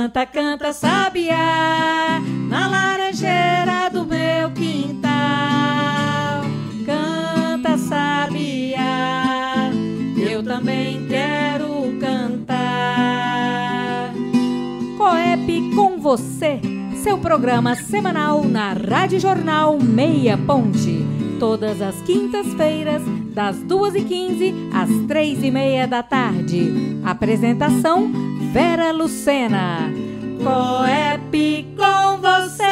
Canta, canta, sabiá, na laranjeira do meu quintal. Canta, sabiá, eu também quero cantar. Coep com você, seu programa semanal na Rádio Jornal Meia Ponte. Todas as quintas-feiras, das 2h15 às 3h30 da tarde. Apresentação Vera Lucena. Coep com você.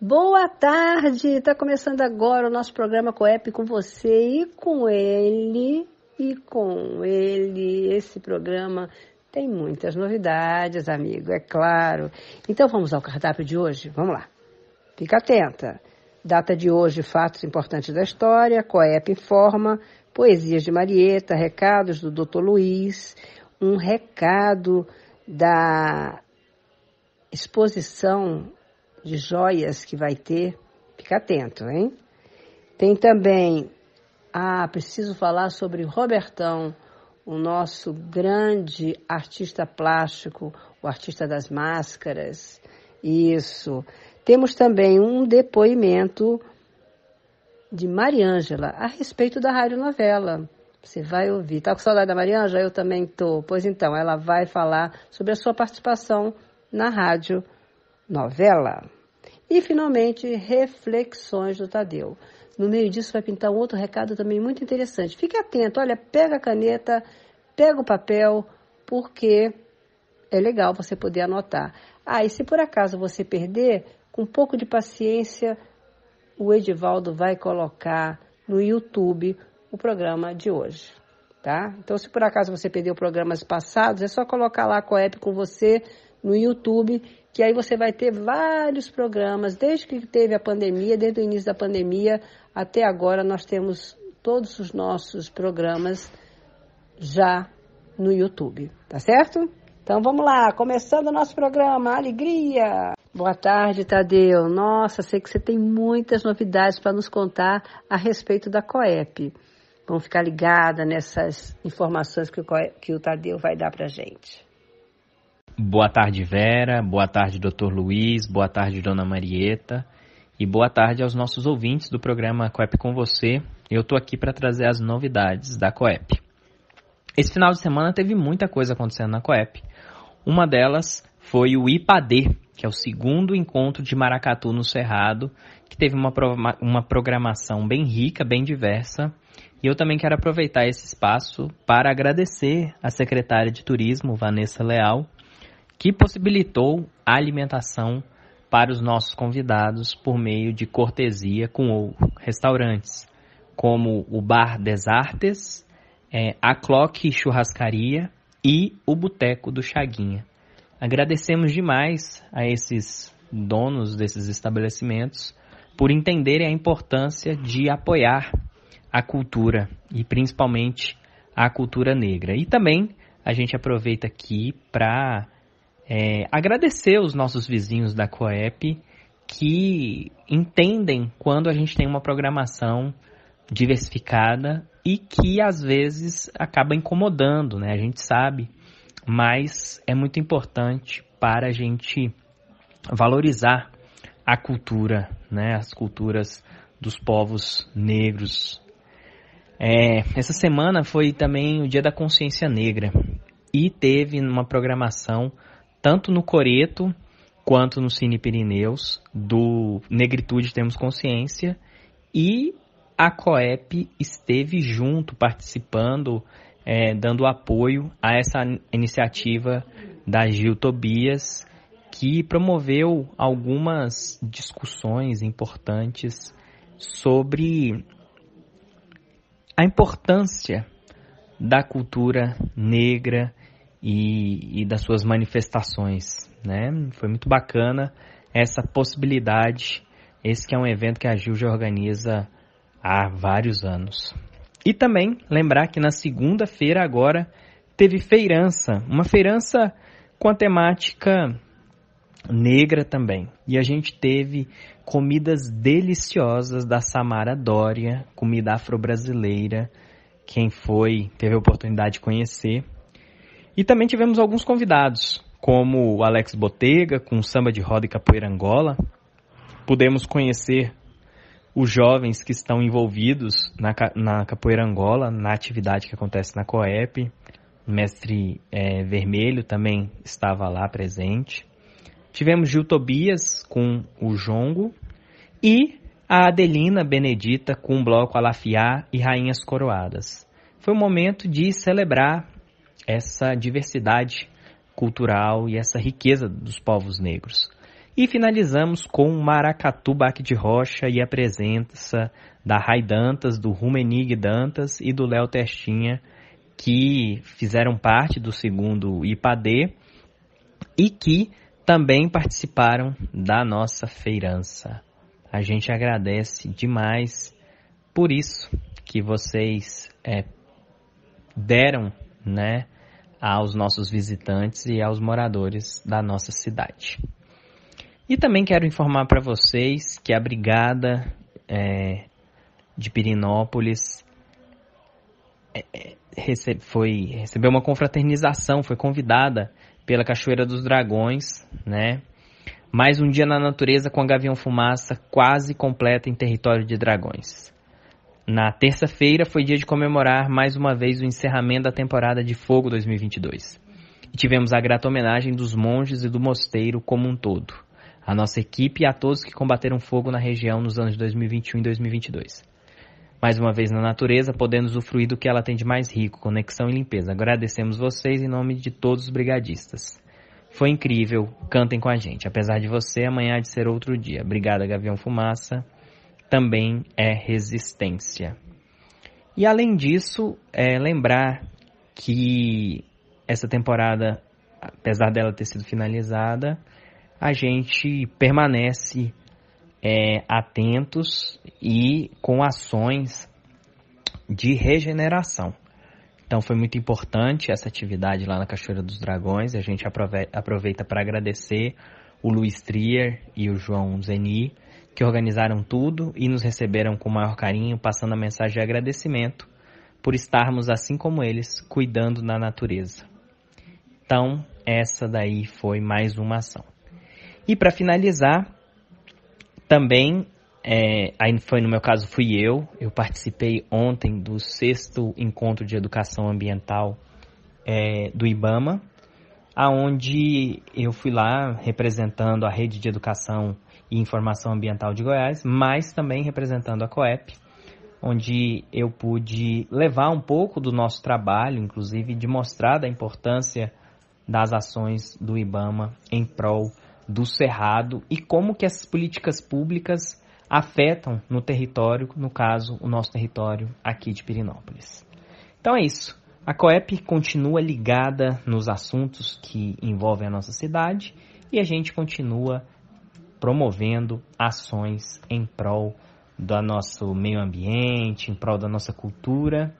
Boa tarde, está começando agora o nosso programa Coep com você e com ele e com ele. Esse programa tem muitas novidades, amigo, é claro. Então vamos ao cardápio de hoje? Vamos lá. Fica atenta. Data de hoje, fatos importantes da história, Coep informa, Poesias de Marieta, recados do Dr. Luiz, um recado da exposição de joias que vai ter. Fica atento, hein? Tem também, ah, preciso falar sobre Robertão, o nosso grande artista plástico, o artista das máscaras. Isso. Temos também um depoimento de Mariângela a respeito da radionovela. Você vai ouvir. Tá com saudade da Mariângela? Eu também tô. Pois então, ela vai falar sobre a sua participação na rádio novela. E finalmente, reflexões do Tadeu. No meio disso vai pintar um outro recado também muito interessante. Fique atento, olha, pega a caneta, pega o papel, porque é legal você poder anotar. Ah, e se por acaso você perder, com um pouco de paciência, o Edivaldo vai colocar no YouTube o programa de hoje, tá? Então, se por acaso você perdeu programas passados, é só colocar lá a Coep com você no YouTube, que aí você vai ter vários programas, desde que teve a pandemia, desde o início da pandemia até agora, nós temos todos os nossos programas já no YouTube, tá certo? Então vamos lá, começando o nosso programa, alegria! Boa tarde, Tadeu. Nossa, sei que você tem muitas novidades para nos contar a respeito da COEP. Vamos ficar ligada nessas informações que o, COEP, que o Tadeu vai dar para gente. Boa tarde, Vera. Boa tarde, doutor Luiz. Boa tarde, dona Marieta. E boa tarde aos nossos ouvintes do programa COEP com você. Eu estou aqui para trazer as novidades da COEP. Esse final de semana teve muita coisa acontecendo na COEP. Uma delas foi o IPAD, que é o segundo encontro de Maracatu no Cerrado, que teve uma, uma programação bem rica, bem diversa. E eu também quero aproveitar esse espaço para agradecer a secretária de Turismo, Vanessa Leal, que possibilitou a alimentação para os nossos convidados por meio de cortesia com restaurantes, como o Bar des Artes, é, a Clock Churrascaria e o Boteco do Chaguinha. Agradecemos demais a esses donos desses estabelecimentos por entenderem a importância de apoiar a cultura e principalmente a cultura negra. E também a gente aproveita aqui para é, agradecer os nossos vizinhos da COEP que entendem quando a gente tem uma programação diversificada e que às vezes acaba incomodando, né? A gente sabe mas é muito importante para a gente valorizar a cultura, né, as culturas dos povos negros. É, essa semana foi também o Dia da Consciência Negra e teve uma programação tanto no Coreto quanto no Cine Pirineus do Negritude Temos Consciência e a COEP esteve junto participando é, dando apoio a essa iniciativa da Gil Tobias, que promoveu algumas discussões importantes sobre a importância da cultura negra e, e das suas manifestações. Né? Foi muito bacana essa possibilidade. Esse que é um evento que a Gil já organiza há vários anos. E também lembrar que na segunda-feira agora teve feirança, uma feirança com a temática negra também. E a gente teve comidas deliciosas da Samara Dória, comida afro-brasileira. Quem foi teve a oportunidade de conhecer. E também tivemos alguns convidados, como o Alex Botega, com samba de roda e capoeira Angola. Pudemos conhecer os jovens que estão envolvidos na, na capoeira Angola, na atividade que acontece na COEP. O mestre é, Vermelho também estava lá presente. Tivemos Gil Tobias com o Jongo e a Adelina Benedita com o bloco Alafiá e Rainhas Coroadas. Foi um momento de celebrar essa diversidade cultural e essa riqueza dos povos negros. E finalizamos com Maracatu Baque de Rocha e a presença da Rai Dantas, do Rumenig Dantas e do Léo Testinha, que fizeram parte do segundo IPAD e que também participaram da nossa feirança. A gente agradece demais por isso que vocês é, deram, né, aos nossos visitantes e aos moradores da nossa cidade. E também quero informar para vocês que a Brigada é, de Pirinópolis é, é, rece foi, recebeu uma confraternização, foi convidada pela Cachoeira dos Dragões, né? Mais um dia na natureza com a Gavião Fumaça quase completa em território de dragões. Na terça-feira foi dia de comemorar mais uma vez o encerramento da temporada de Fogo 2022. E tivemos a grata homenagem dos monges e do mosteiro como um todo a nossa equipe e a todos que combateram fogo na região nos anos de 2021 e 2022. Mais uma vez na natureza, podendo usufruir do que ela tem de mais rico, conexão e limpeza. Agradecemos vocês em nome de todos os brigadistas. Foi incrível, cantem com a gente. Apesar de você, amanhã há de ser outro dia. Obrigada, Gavião Fumaça. Também é resistência. E além disso, é lembrar que essa temporada, apesar dela ter sido finalizada, a gente permanece é, atentos e com ações de regeneração. Então foi muito importante essa atividade lá na Cachoeira dos Dragões. A gente aproveita para agradecer o Luiz Trier e o João Zeni, que organizaram tudo e nos receberam com o maior carinho, passando a mensagem de agradecimento por estarmos, assim como eles, cuidando da natureza. Então, essa daí foi mais uma ação. E para finalizar, também, é, aí foi no meu caso fui eu, eu participei ontem do sexto encontro de educação ambiental é, do IBAMA, aonde eu fui lá representando a rede de educação e informação ambiental de Goiás, mas também representando a COEP, onde eu pude levar um pouco do nosso trabalho, inclusive de mostrar da importância das ações do IBAMA em prol do Cerrado e como que essas políticas públicas afetam no território, no caso, o nosso território aqui de Pirinópolis. Então é isso. A COEP continua ligada nos assuntos que envolvem a nossa cidade e a gente continua promovendo ações em prol do nosso meio ambiente, em prol da nossa cultura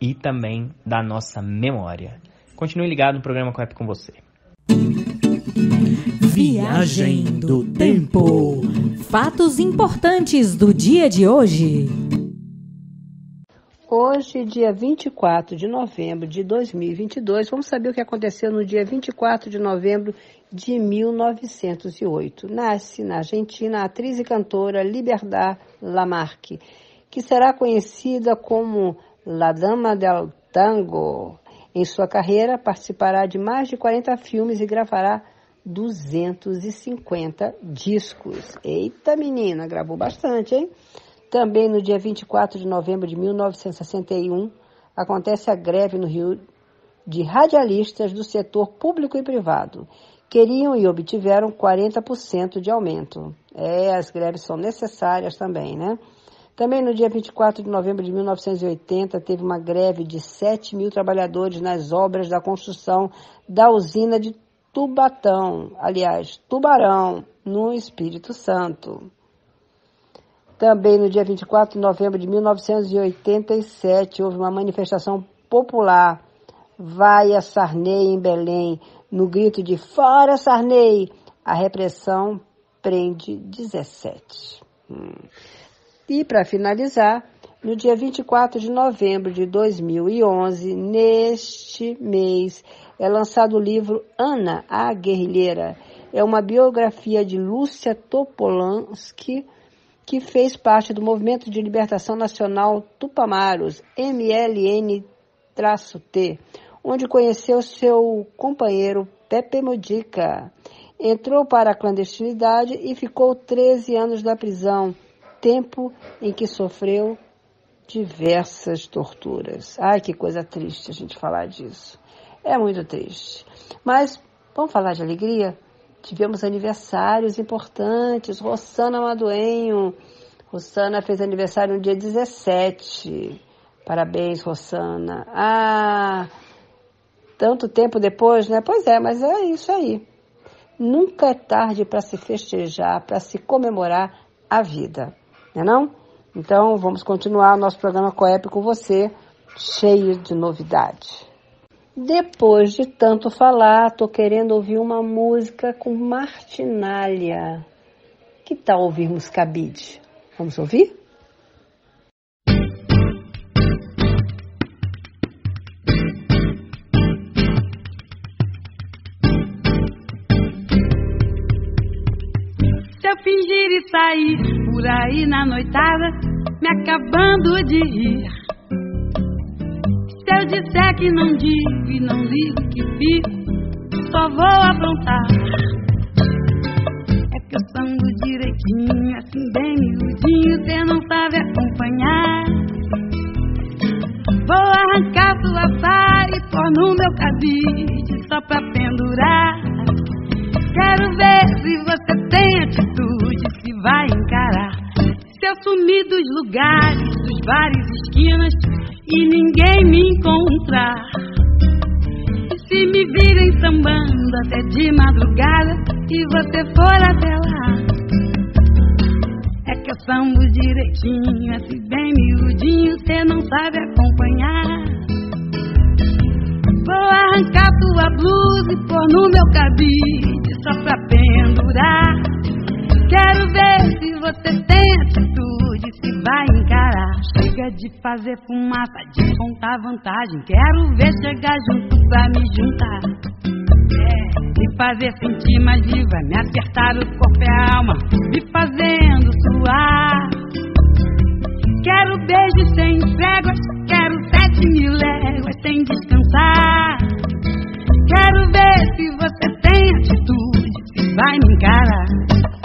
e também da nossa memória. Continue ligado no programa COEP com você. Viagem do Tempo. Fatos importantes do dia de hoje. Hoje, dia 24 de novembro de 2022, vamos saber o que aconteceu no dia 24 de novembro de 1908. Nasce na Argentina a atriz e cantora Liberdad Lamarque, que será conhecida como La Dama del Tango. Em sua carreira, participará de mais de 40 filmes e gravará 250 discos. Eita, menina, gravou bastante, hein? Também no dia 24 de novembro de 1961, acontece a greve no Rio de radialistas do setor público e privado. Queriam e obtiveram 40% de aumento. É, as greves são necessárias também, né? Também no dia 24 de novembro de 1980, teve uma greve de 7 mil trabalhadores nas obras da construção da usina de Tubatão, aliás, Tubarão, no Espírito Santo. Também no dia 24 de novembro de 1987 houve uma manifestação popular. Vai a Sarney em Belém, no grito de Fora Sarney! A repressão prende 17. Hum. E para finalizar, no dia 24 de novembro de 2011, neste mês, é lançado o livro Ana, a Guerrilheira. É uma biografia de Lúcia Topolansky, que fez parte do Movimento de Libertação Nacional Tupamaros, MLN-T, onde conheceu seu companheiro Pepe Modica. Entrou para a clandestinidade e ficou 13 anos na prisão, tempo em que sofreu diversas torturas. Ai, que coisa triste a gente falar disso. É muito triste. Mas vamos falar de alegria? Tivemos aniversários importantes. Rossana Maduenho. Rossana fez aniversário no dia 17. Parabéns, Rossana. Ah, tanto tempo depois, né? Pois é, mas é isso aí. Nunca é tarde para se festejar, para se comemorar a vida, não é não? Então, vamos continuar o nosso programa Coep com você, cheio de novidade. Depois de tanto falar, tô querendo ouvir uma música com martinália. Que tal ouvirmos cabide? Vamos ouvir? Sair por aí na noitada, me acabando de rir. Se eu disser que não digo e não ligo que fico, só vou aprontar. É que eu sango direitinho, assim bem miudinho, cê não sabe acompanhar. Vou arrancar sua saia e pôr no meu cabide só pra pendurar. Quero ver se você tem atitude, dos lugares, dos bares, esquinas e ninguém me encontrar. Se me virem sambando até de madrugada e você for até lá. É que eu sambo direitinho, assim bem miudinho, cê não sabe acompanhar. Vou arrancar tua blusa e pôr no meu cabide só pra pendurar. Quero ver se você tem atitude, se vai encarar. Chega de fazer fumaça, de contar vantagem. Quero ver chegar junto pra me juntar. É, me fazer sentir mais viva, me apertar o corpo e a alma, me fazendo suar. Quero beijos sem tréguas, quero sete mil léguas sem descansar. Quero ver se você tem atitude, se vai me encarar.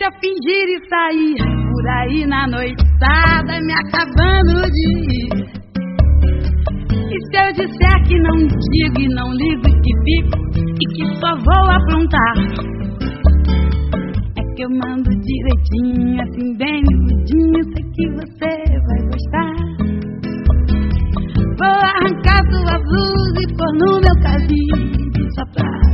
Se eu fingir e sair por aí na noitada, me acabando de ir. E se eu disser que não digo e não ligo e que fico e que só vou aprontar? É que eu mando direitinho, assim bem miudinho, sei que você vai gostar. Vou arrancar sua blusa e pôr no meu cabide só pra.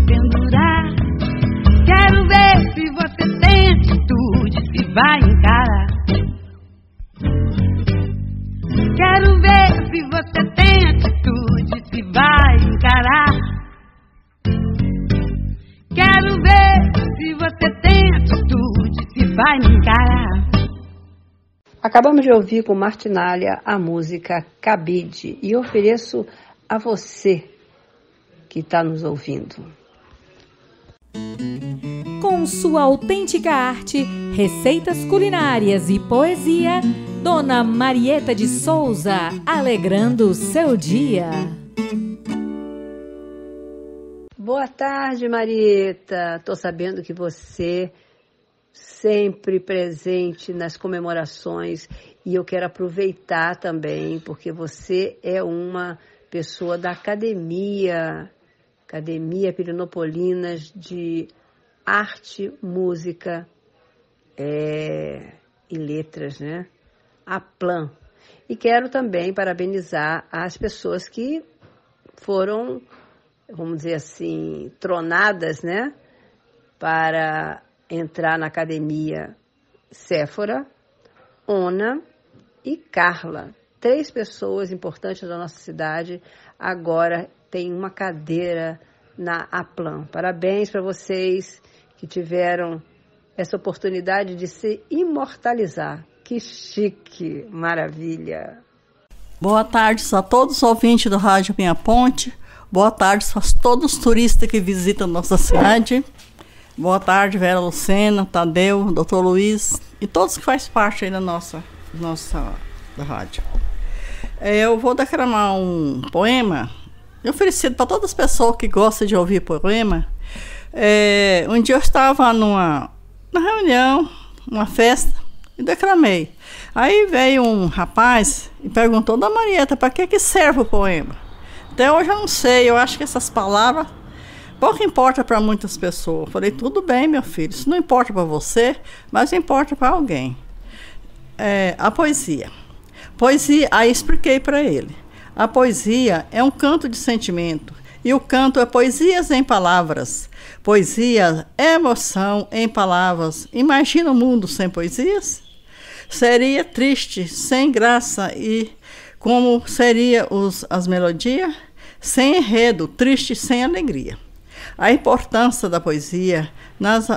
Quero ver se você tem atitude, se vai encarar. Quero ver se você tem atitude, se vai encarar. Quero ver se você tem atitude, se vai encarar. Acabamos de ouvir com Martinália a música Cabide e ofereço a você que está nos ouvindo. Com sua autêntica arte, receitas culinárias e poesia, Dona Marieta de Souza, alegrando o seu dia. Boa tarde, Marieta. Tô sabendo que você sempre presente nas comemorações e eu quero aproveitar também porque você é uma pessoa da academia, Academia Pirinopolinas de Arte, Música é, e Letras, né? A Plan. E quero também parabenizar as pessoas que foram, vamos dizer assim, tronadas, né? Para entrar na academia Séfora, Ona e Carla. Três pessoas importantes da nossa cidade agora têm uma cadeira na Aplan. Parabéns para vocês que tiveram essa oportunidade de se imortalizar. Que chique, maravilha. Boa tarde a todos os ouvintes do Rádio Minha Ponte. Boa tarde a todos os turistas que visitam nossa cidade. Boa tarde, Vera Lucena, Tadeu, Doutor Luiz e todos que fazem parte aí da nossa, nossa da rádio. É, eu vou declamar um poema oferecido para todas as pessoas que gostam de ouvir poema. É, um dia eu estava numa, numa reunião, uma festa, e declamei. Aí veio um rapaz e perguntou da Marieta, para que, que serve o poema? Até hoje eu não sei, eu acho que essas palavras pouco importa para muitas pessoas. Falei, tudo bem, meu filho, isso não importa para você, mas importa para alguém. É, a poesia. Poesia, aí expliquei para ele. A poesia é um canto de sentimento, e o canto é poesias em palavras. Poesia é emoção em palavras. Imagina o um mundo sem poesias? Seria triste, sem graça e como seria os, as melodias? Sem enredo, triste, sem alegria. A importância da poesia nas,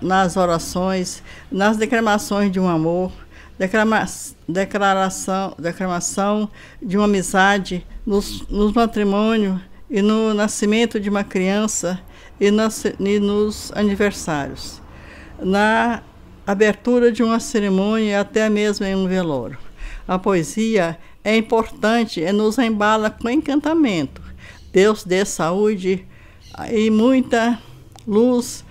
nas orações, nas declamações de um amor, declama, declaração, declamação de uma amizade, nos, nos matrimônios e no nascimento de uma criança e, nas, e nos aniversários. Na abertura de uma cerimônia e até mesmo em um velório. A poesia é importante e nos embala com encantamento. Deus dê saúde e muita luz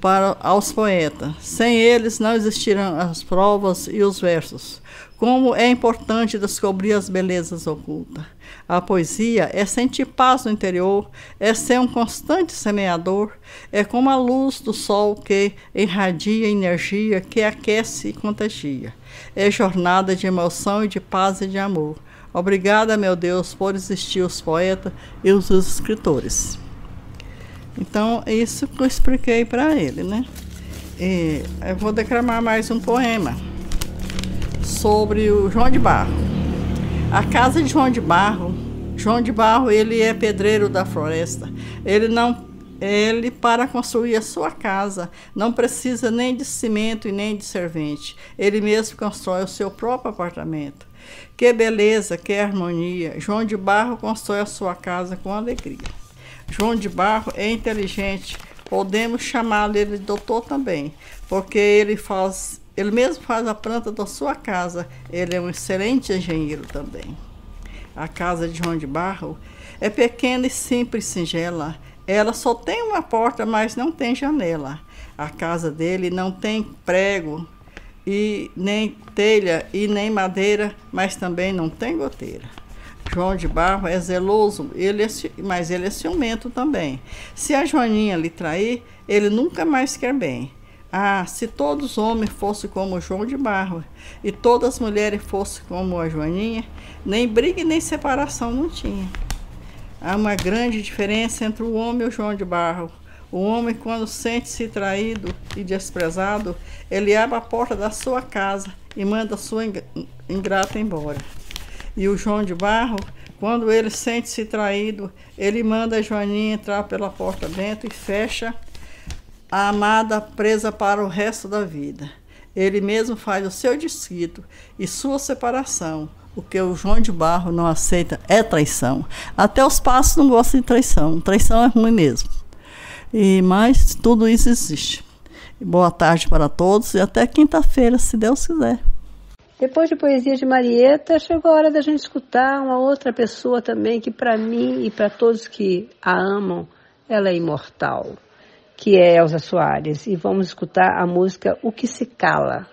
para aos poetas. Sem eles não existirão as provas e os versos. Como é importante descobrir as belezas ocultas. A poesia é sentir paz no interior, é ser um constante semeador, é como a luz do sol que irradia energia, que aquece e contagia. É jornada de emoção e de paz e de amor. Obrigada, meu Deus, por existir os poetas e os escritores. Então, é isso que eu expliquei para ele, né? E eu vou declamar mais um poema sobre o João de Barro. A casa de João de Barro, João de Barro, ele é pedreiro da floresta. Ele não ele para construir a sua casa não precisa nem de cimento e nem de servente. Ele mesmo constrói o seu próprio apartamento. Que beleza, que harmonia. João de Barro constrói a sua casa com alegria. João de Barro é inteligente. Podemos chamá-lo de doutor também, porque ele faz ele mesmo faz a planta da sua casa. Ele é um excelente engenheiro também. A casa de João de Barro é pequena e simples, singela. Ela só tem uma porta, mas não tem janela. A casa dele não tem prego e nem telha e nem madeira, mas também não tem goteira. João de Barro é zeloso, ele é, mas ele é ciumento também. Se a Joaninha lhe trair, ele nunca mais quer bem. Ah, se todos os homens fossem como João de Barro e todas as mulheres fossem como a Joaninha, nem briga nem separação não tinha. Há uma grande diferença entre o homem e o João de Barro. O homem, quando sente-se traído e desprezado, ele abre a porta da sua casa e manda a sua ingrata embora. E o João de Barro, quando ele sente-se traído, ele manda a Joaninha entrar pela porta dentro e fecha a amada presa para o resto da vida. Ele mesmo faz o seu desquito e sua separação. O que o João de Barro não aceita é traição. Até os passos não gostam de traição. Traição é ruim mesmo. E mas tudo isso existe. Boa tarde para todos e até quinta-feira, se Deus quiser. Depois de Poesia de Marieta, chegou a hora da gente escutar uma outra pessoa também que para mim e para todos que a amam, ela é imortal que é Elza Soares, e vamos escutar a música O que se cala.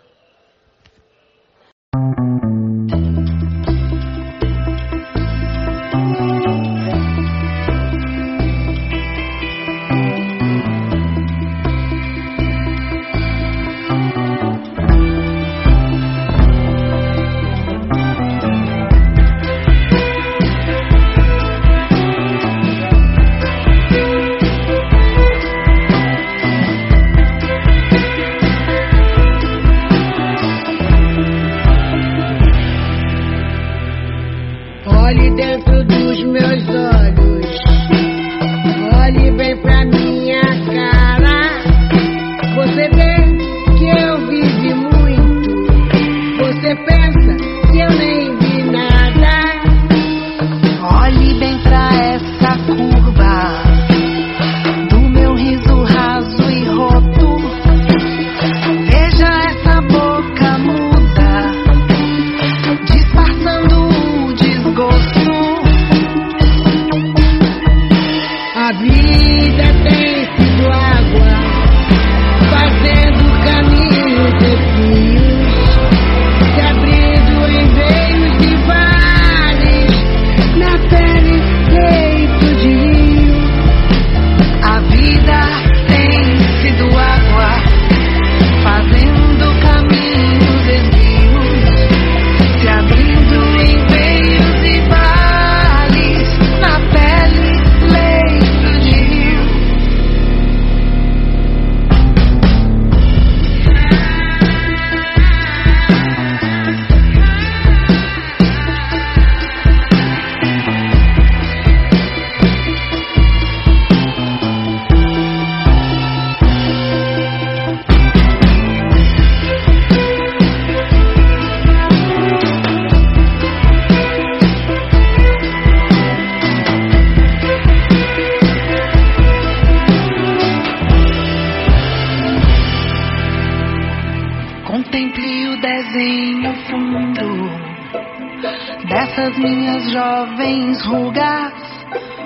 Dessas minhas jovens rugas,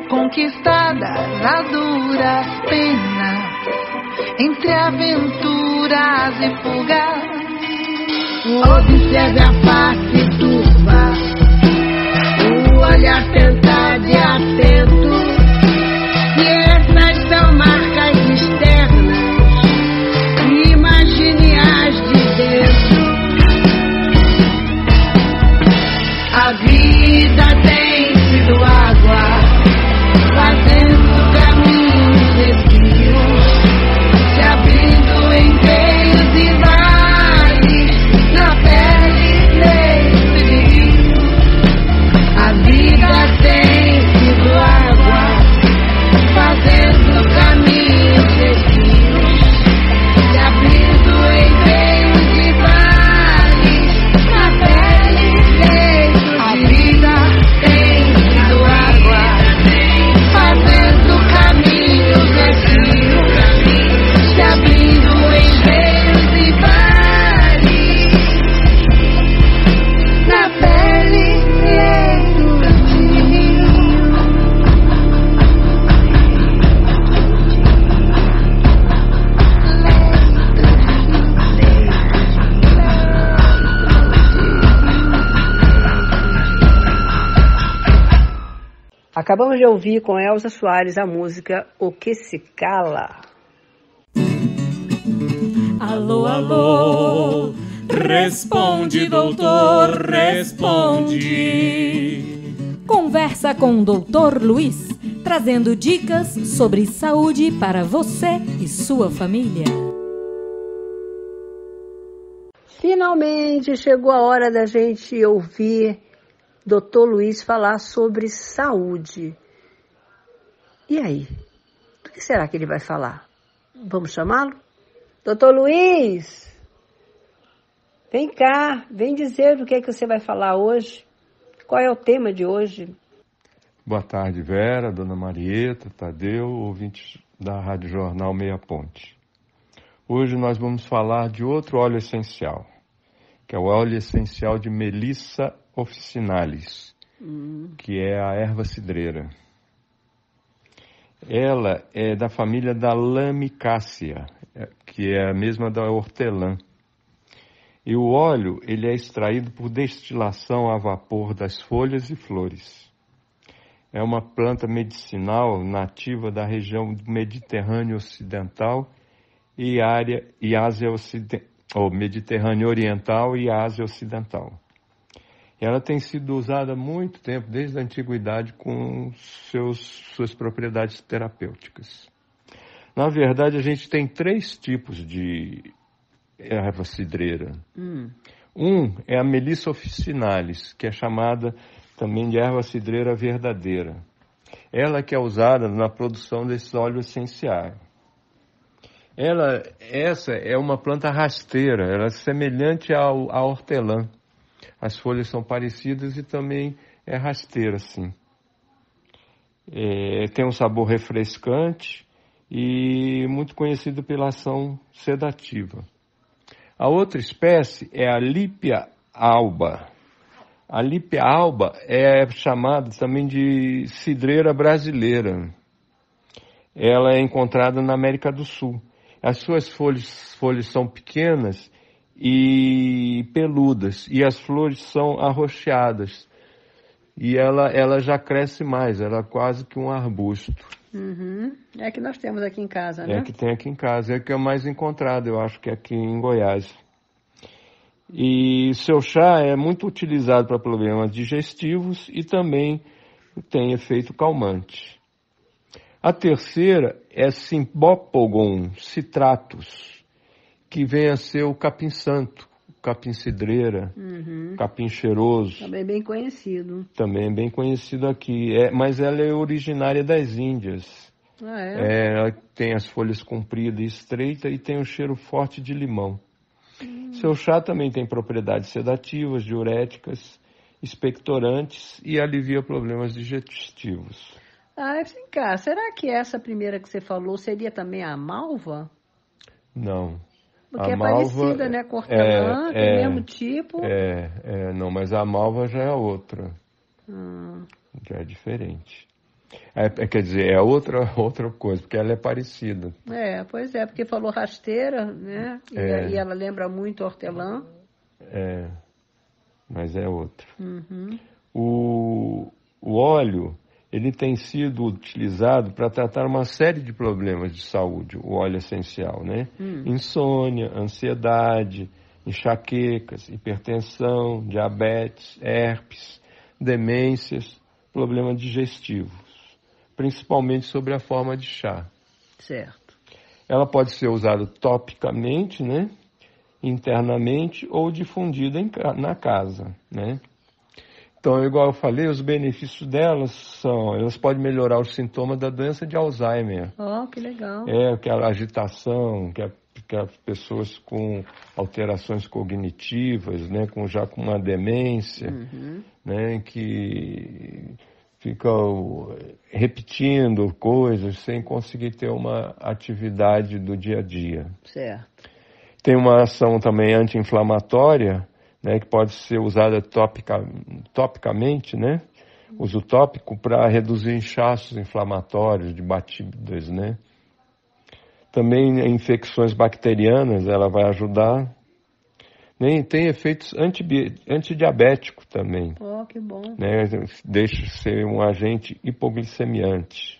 conquistadas a duras penas, entre aventuras e fugas. Observe a face turva, o olhar tentado e atento. De ouvir com Elza Soares a música O Que Se Cala. Alô, alô, responde, doutor, responde. Conversa com o Dr. Luiz, trazendo dicas sobre saúde para você e sua família. Finalmente chegou a hora da gente ouvir Dr. Luiz falar sobre saúde. E aí? Do que será que ele vai falar? Vamos chamá-lo? Doutor Luiz! Vem cá, vem dizer do que é que você vai falar hoje. Qual é o tema de hoje? Boa tarde, Vera, Dona Marieta, Tadeu, ouvintes da Rádio Jornal Meia Ponte. Hoje nós vamos falar de outro óleo essencial, que é o óleo essencial de Melissa officinalis, que é a erva cidreira. Ela é da família da Lamicácea, é- que é a mesma da hortelã. E o óleo ele é extraído por destilação a vapor das folhas e flores. É uma planta medicinal nativa da região do Mediterrâneo Ocidental e área e Ásia Ocidental, ou Mediterrâneo Oriental e Ásia Ocidental. Ela tem sido usada há muito tempo, desde a antiguidade, com seus, suas propriedades terapêuticas. Na verdade, a gente tem três tipos de erva cidreira. Um é a Melissa officinalis, que é chamada também de erva cidreira verdadeira. Ela que é usada na produção desses óleos essenciais. Ela, essa é uma planta rasteira, ela é semelhante ao, à hortelã. As folhas são parecidas e também é rasteira, assim. É, tem um sabor refrescante e muito conhecido pela ação sedativa. A outra espécie é a Lípia alba. A Lípia alba é chamada também de cidreira brasileira. Ela é encontrada na América do Sul. As suas folhas, folhas são pequenas e peludas e as flores são arroxeadas. E ela, ela já cresce mais, ela é quase que um arbusto. Uhum. É que nós temos aqui em casa, né? É que tem aqui em casa, é que é mais encontrado, eu acho que é aqui em Goiás. E seu chá é muito utilizado para problemas digestivos e também tem efeito calmante. A terceira é Symbopogon citratus, que vem a ser o capim santo, capim cidreira, Uhum. capim cheiroso, Também bem conhecido. também é bem conhecido aqui, é, mas ela é originária das Índias. Ah, é? É, ela tem as folhas compridas e estreitas e tem um cheiro forte de limão. Seu chá também tem propriedades sedativas, diuréticas, expectorantes e alivia problemas digestivos. Ah, vem cá. Será que essa primeira que você falou seria também a malva? Não. Porque A é malva parecida, né? Com hortelã, é- tem o é- mesmo tipo. É, é, não, mas a malva já é outra, Hum, já é diferente. É, é, quer dizer, é outra, outra coisa, porque ela é parecida. É, pois é, porque falou rasteira, né? E, É. e ela lembra muito hortelã. É, mas é outra. Uhum. O, o óleo, ele tem sido utilizado para tratar uma série de problemas de saúde, o óleo essencial, né? Hum. Insônia, ansiedade, enxaquecas, hipertensão, diabetes, herpes, demências, problemas digestivos, principalmente sobre a forma de chá. Certo. Ela pode ser usada topicamente, né? internamente ou difundida em na casa, né? Então, igual eu falei, os benefícios delas são, elas podem melhorar os sintomas da doença de Alzheimer. Ó, que legal. É aquela agitação, que, a- que as pessoas com alterações cognitivas, né, com já com uma demência, Uhum. né, que ficam repetindo coisas sem conseguir ter uma atividade do dia a dia. Certo. Tem uma ação também anti-inflamatória, né, que pode ser usada topica, topicamente, né? Uso tópico para reduzir inchaços inflamatórios de batidas, né? Também infecções bacterianas ela vai ajudar. Nem tem efeitos antibi- antidiabéticos também, Ó, que bom. né? Deixa de ser um agente hipoglicemiante.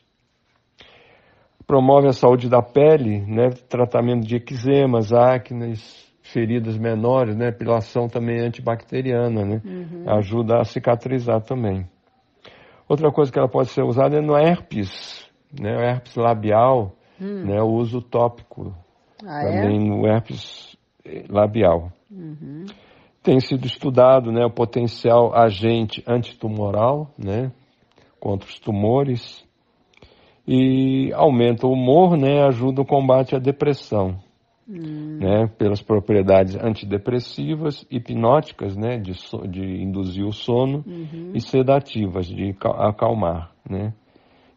Promove a saúde da pele, né? Tratamento de eczemas, acnes, feridas menores, né? Pela ação também antibacteriana, né? Ajuda a cicatrizar também. Outra coisa que ela pode ser usada é no herpes, né? O herpes labial, né? O uso tópico Ah, é? também no herpes eh, labial. Uhum. Tem sido estudado né, o potencial agente antitumoral né, contra os tumores e aumenta o humor, né, ajuda o combate à depressão, né, pelas propriedades antidepressivas, hipnóticas, né, de, so- de induzir o sono e sedativas, de ca- acalmar. Né.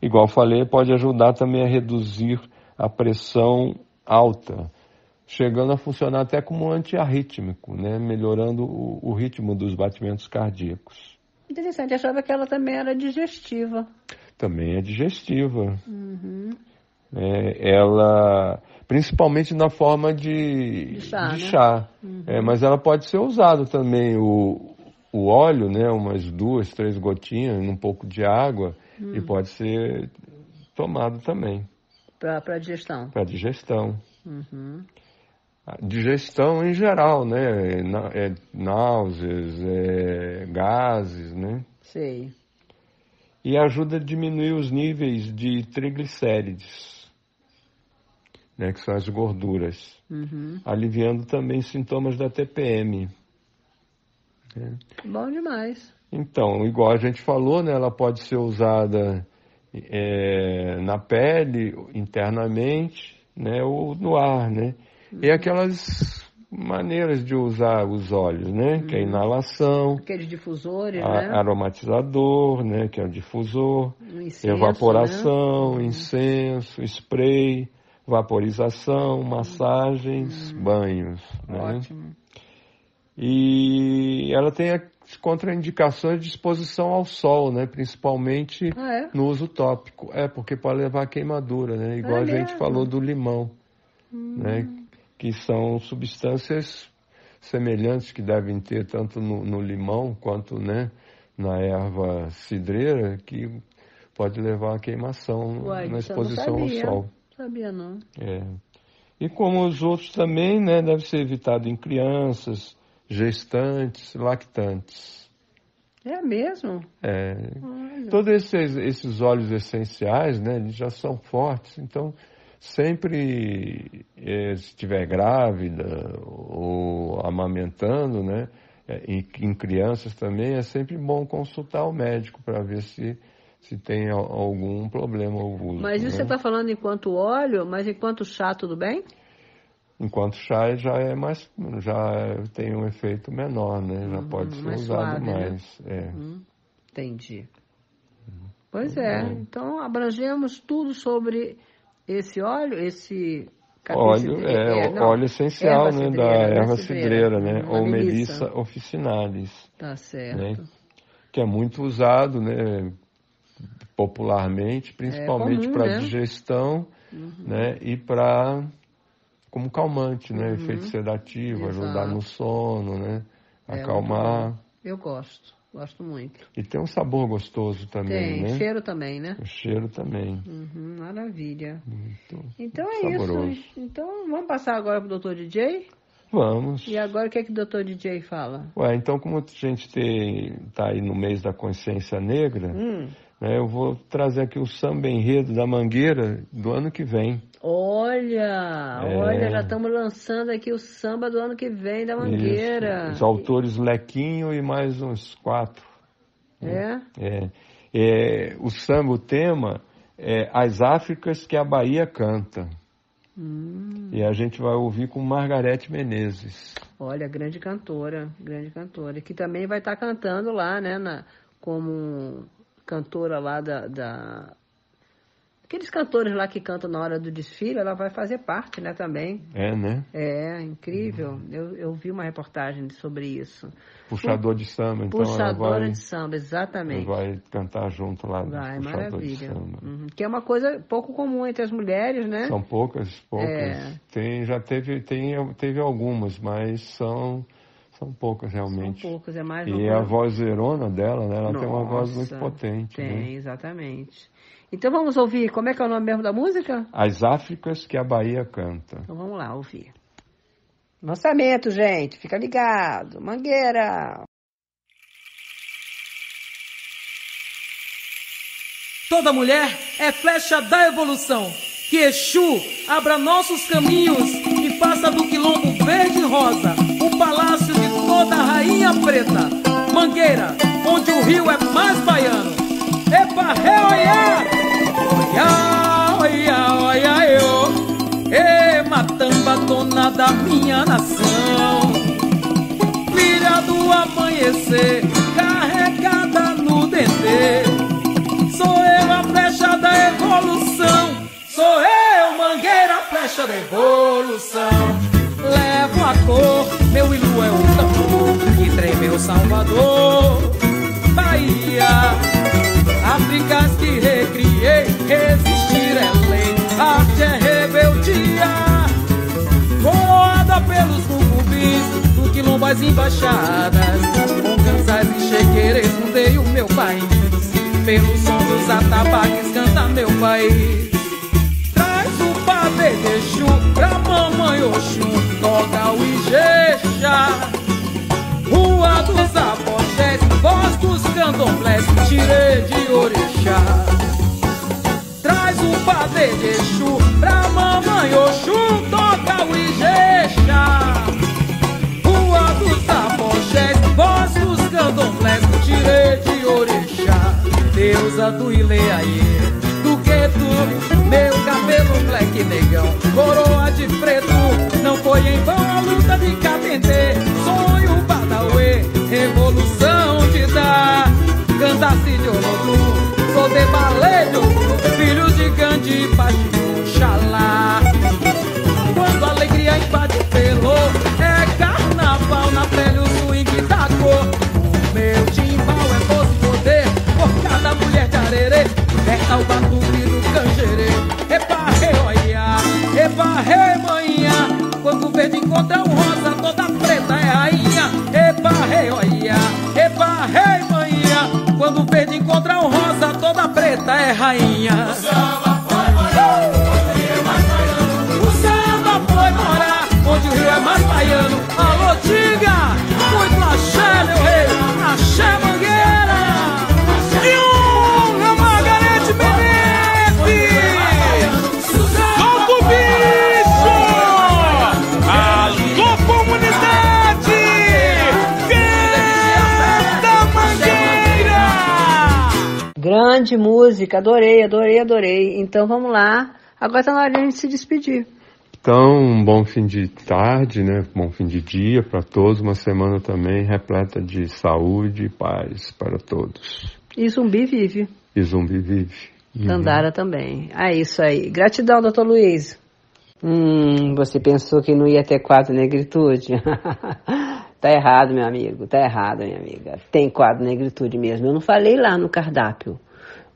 Igual falei, pode ajudar também a reduzir a pressão alta, chegando a funcionar até como um antiarrítmico, né? melhorando o, o ritmo dos batimentos cardíacos. Interessante, achava que ela também era digestiva. Também é digestiva. É, ela, principalmente na forma de, De chá, né? chá. É, mas ela pode ser usada também, o, o óleo, né? umas duas, três gotinhas, um pouco de água, e pode ser tomado também Para digestão. para digestão. Uhum. Digestão em geral, né? É, é náuseas, é gases, né? Sei. E ajuda a diminuir os níveis de triglicérides, né? Que são as gorduras. Uhum. Aliviando também sintomas da TPM. Bom demais. Então, igual a gente falou, né? Ela pode ser usada é, na pele, internamente, né? Ou no ar, né? E aquelas maneiras de usar os óleos, né? Que é a inalação, Aqueles difusores, a- né? aromatizador, né? Que é o difusor, incenso, né? evaporação, incenso, spray, vaporização, massagens, banhos, né? Ótimo. E ela tem as contraindicações de exposição ao sol, né? Principalmente Ah, é? no uso tópico. É, porque pode levar a queimadura, né? Igual É a gente falou do limão, né? Que são substâncias semelhantes que devem ter tanto no, no limão quanto, né? Na erva cidreira, que pode levar a queimação Uai, na exposição ao sol. Sabia não. É. E como os outros também, né, deve ser evitado em crianças, gestantes, lactantes. É mesmo? É. Olha. Todos esses, esses óleos essenciais, né, eles já são fortes, então sempre, eh, se estiver grávida ou amamentando, né, eh, em, em crianças também, é sempre bom consultar o médico para ver se, se tem al- algum problema o uso. Mas isso né? você está falando enquanto óleo, mas enquanto chá, tudo bem? Enquanto chá já é mais, já tem um efeito menor, né? Já pode ser Uhum, mais usado suave, né? mais. É. Entendi. Pois é, então abrangemos tudo sobre esse óleo, esse Óleo cidreira, é, não, óleo essencial, né, cidreira, da né, erva cidreira. cidreira, né, Uhum, ou melissa. melissa officinalis, Tá certo. né, que é muito usado, né, popularmente, principalmente comum, para né? digestão, né, e para como calmante, né, efeito sedativo, ajudar Uhum. Exato. no sono, né, É, acalmar. Eu gosto, gosto muito. E tem um sabor gostoso também, Tem, né? cheiro também, né? O cheiro também. Uhum, maravilha. Muito Então é saboroso. isso. Então vamos passar agora pro Dr. DJ? Vamos. E agora o que é que o Dr. DJ fala? Ué, então como a gente tem, tá aí no mês da consciência negra, Hum. Né, eu vou trazer aqui o samba enredo da Mangueira do ano que vem. Olha, É. olha, já estamos lançando aqui o samba do ano que vem da Mangueira. Isso. Os autores Lequinho e mais uns quatro. É? É, é, o samba, o tema é As Áfricas que a Bahia canta. Hum. E a gente vai ouvir com Margarete Menezes. Olha, grande cantora, grande cantora. Que também vai estar cantando lá, né? na- como cantora lá da, da- Aqueles cantores lá que cantam na hora do desfile, ela vai fazer parte, né, também. É, né? É, incrível. Eu, eu vi uma reportagem sobre isso. Puxador de samba, então Puxadora vai, de samba, exatamente. vai cantar junto lá Vai, maravilha. samba. Uhum. Que é uma coisa pouco comum entre as mulheres, né? São poucas, poucas. É. Tem, já teve, tem, teve algumas, mas são, são poucas realmente. São poucas, é mais E a voz dela, né? Ela tem uma voz muito Nossa, potente. Tem, né? exatamente. Então vamos ouvir, como é que é o nome mesmo da música? As Áfricas que a Bahia canta. Então vamos lá, ouvir. Lançamento, gente, fica ligado. Mangueira! Toda mulher é flecha da evolução. Que Exu abra nossos caminhos e faça do quilombo verde e rosa o palácio de toda rainha preta. Mangueira, onde o rio é mais baiano. Epa, ré, oiá! Oiá, oiá, oiá, eu. E matamba, dona da minha nação. Filha do amanhecer, carregada no dendê. Sou eu a flecha da evolução. Sou eu, mangueira, flecha da evolução. Levo a cor, meu ilu é o tremeu Salvador, Bahia. Áfricas que recriei, resistir é lei, arte é rebeldia. Coroada pelos cucubis, do quilombo as embaixadas, com cansais e chequeiros fundei o meu país. Pelo som dos atabaques canta meu país. Traz o padre de pra mamãe Oxum, toca o Ijexá. Rua dos Apoxés, voz dos candomblés, tirei de orixá. Traz o padre de Exu pra mamãe Oxum, toca o Ijexá. Rua dos Apoxés, voz dos candomblés, tirei de orixá. Deusa do Ileaê, do que tu, meu cabelo black negão, coroa de preto, não foi em vão a luta de Catendê, sonho Badauê, revolução de dar, cantasse de Olodum, sou de baleio, filhos de Gandhi, Paixão, Xalá. Quando a alegria invade pelo, é carnaval na pele, o swing da cor. Meu timbal é força poder, por cada mulher de arerê, liberta o batuque epa, rei, manhã, quando o verde encontra o rosa, toda preta é rainha. Epa, rei, oiá, epa, rei, manhã, quando o verde encontra o rosa, toda preta é rainha. Grande música, adorei, adorei, adorei. Então vamos lá. Agora tá na hora de a gente se despedir. Então, um bom fim de tarde, né? Bom fim de dia para todos. Uma semana também repleta de saúde e paz para todos. E Zumbi vive. E zumbi vive. Uhum. Tandara também. É isso aí. Gratidão, doutor Luiz. Hum, você pensou que não ia ter quadro negritude? tá errado, meu amigo, tá errado, minha amiga. Tem quadro negritude mesmo. Eu não falei lá no cardápio,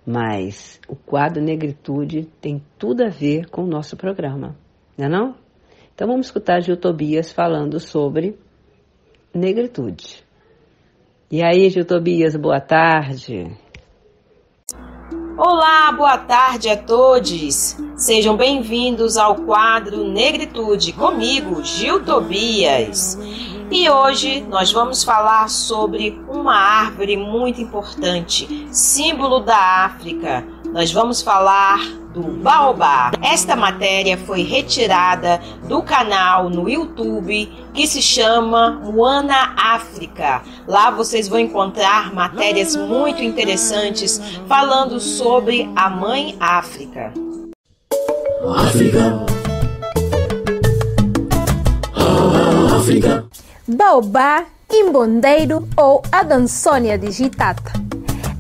mas o quadro negritude tem tudo a ver com o nosso programa, não é não? Então vamos escutar Gil Tobias falando sobre negritude. E aí, Gil Tobias, boa tarde. Olá, boa tarde a todos. Sejam bem-vindos ao quadro Negritude comigo, Gil Tobias. E hoje nós vamos falar sobre uma árvore muito importante, símbolo da África. Nós vamos falar do baobá. Esta matéria foi retirada do canal no YouTube que se chama Moana África. Lá vocês vão encontrar matérias muito interessantes falando sobre a mãe África. África. África. Baobá, imbondeiro ou Adansônia digitata.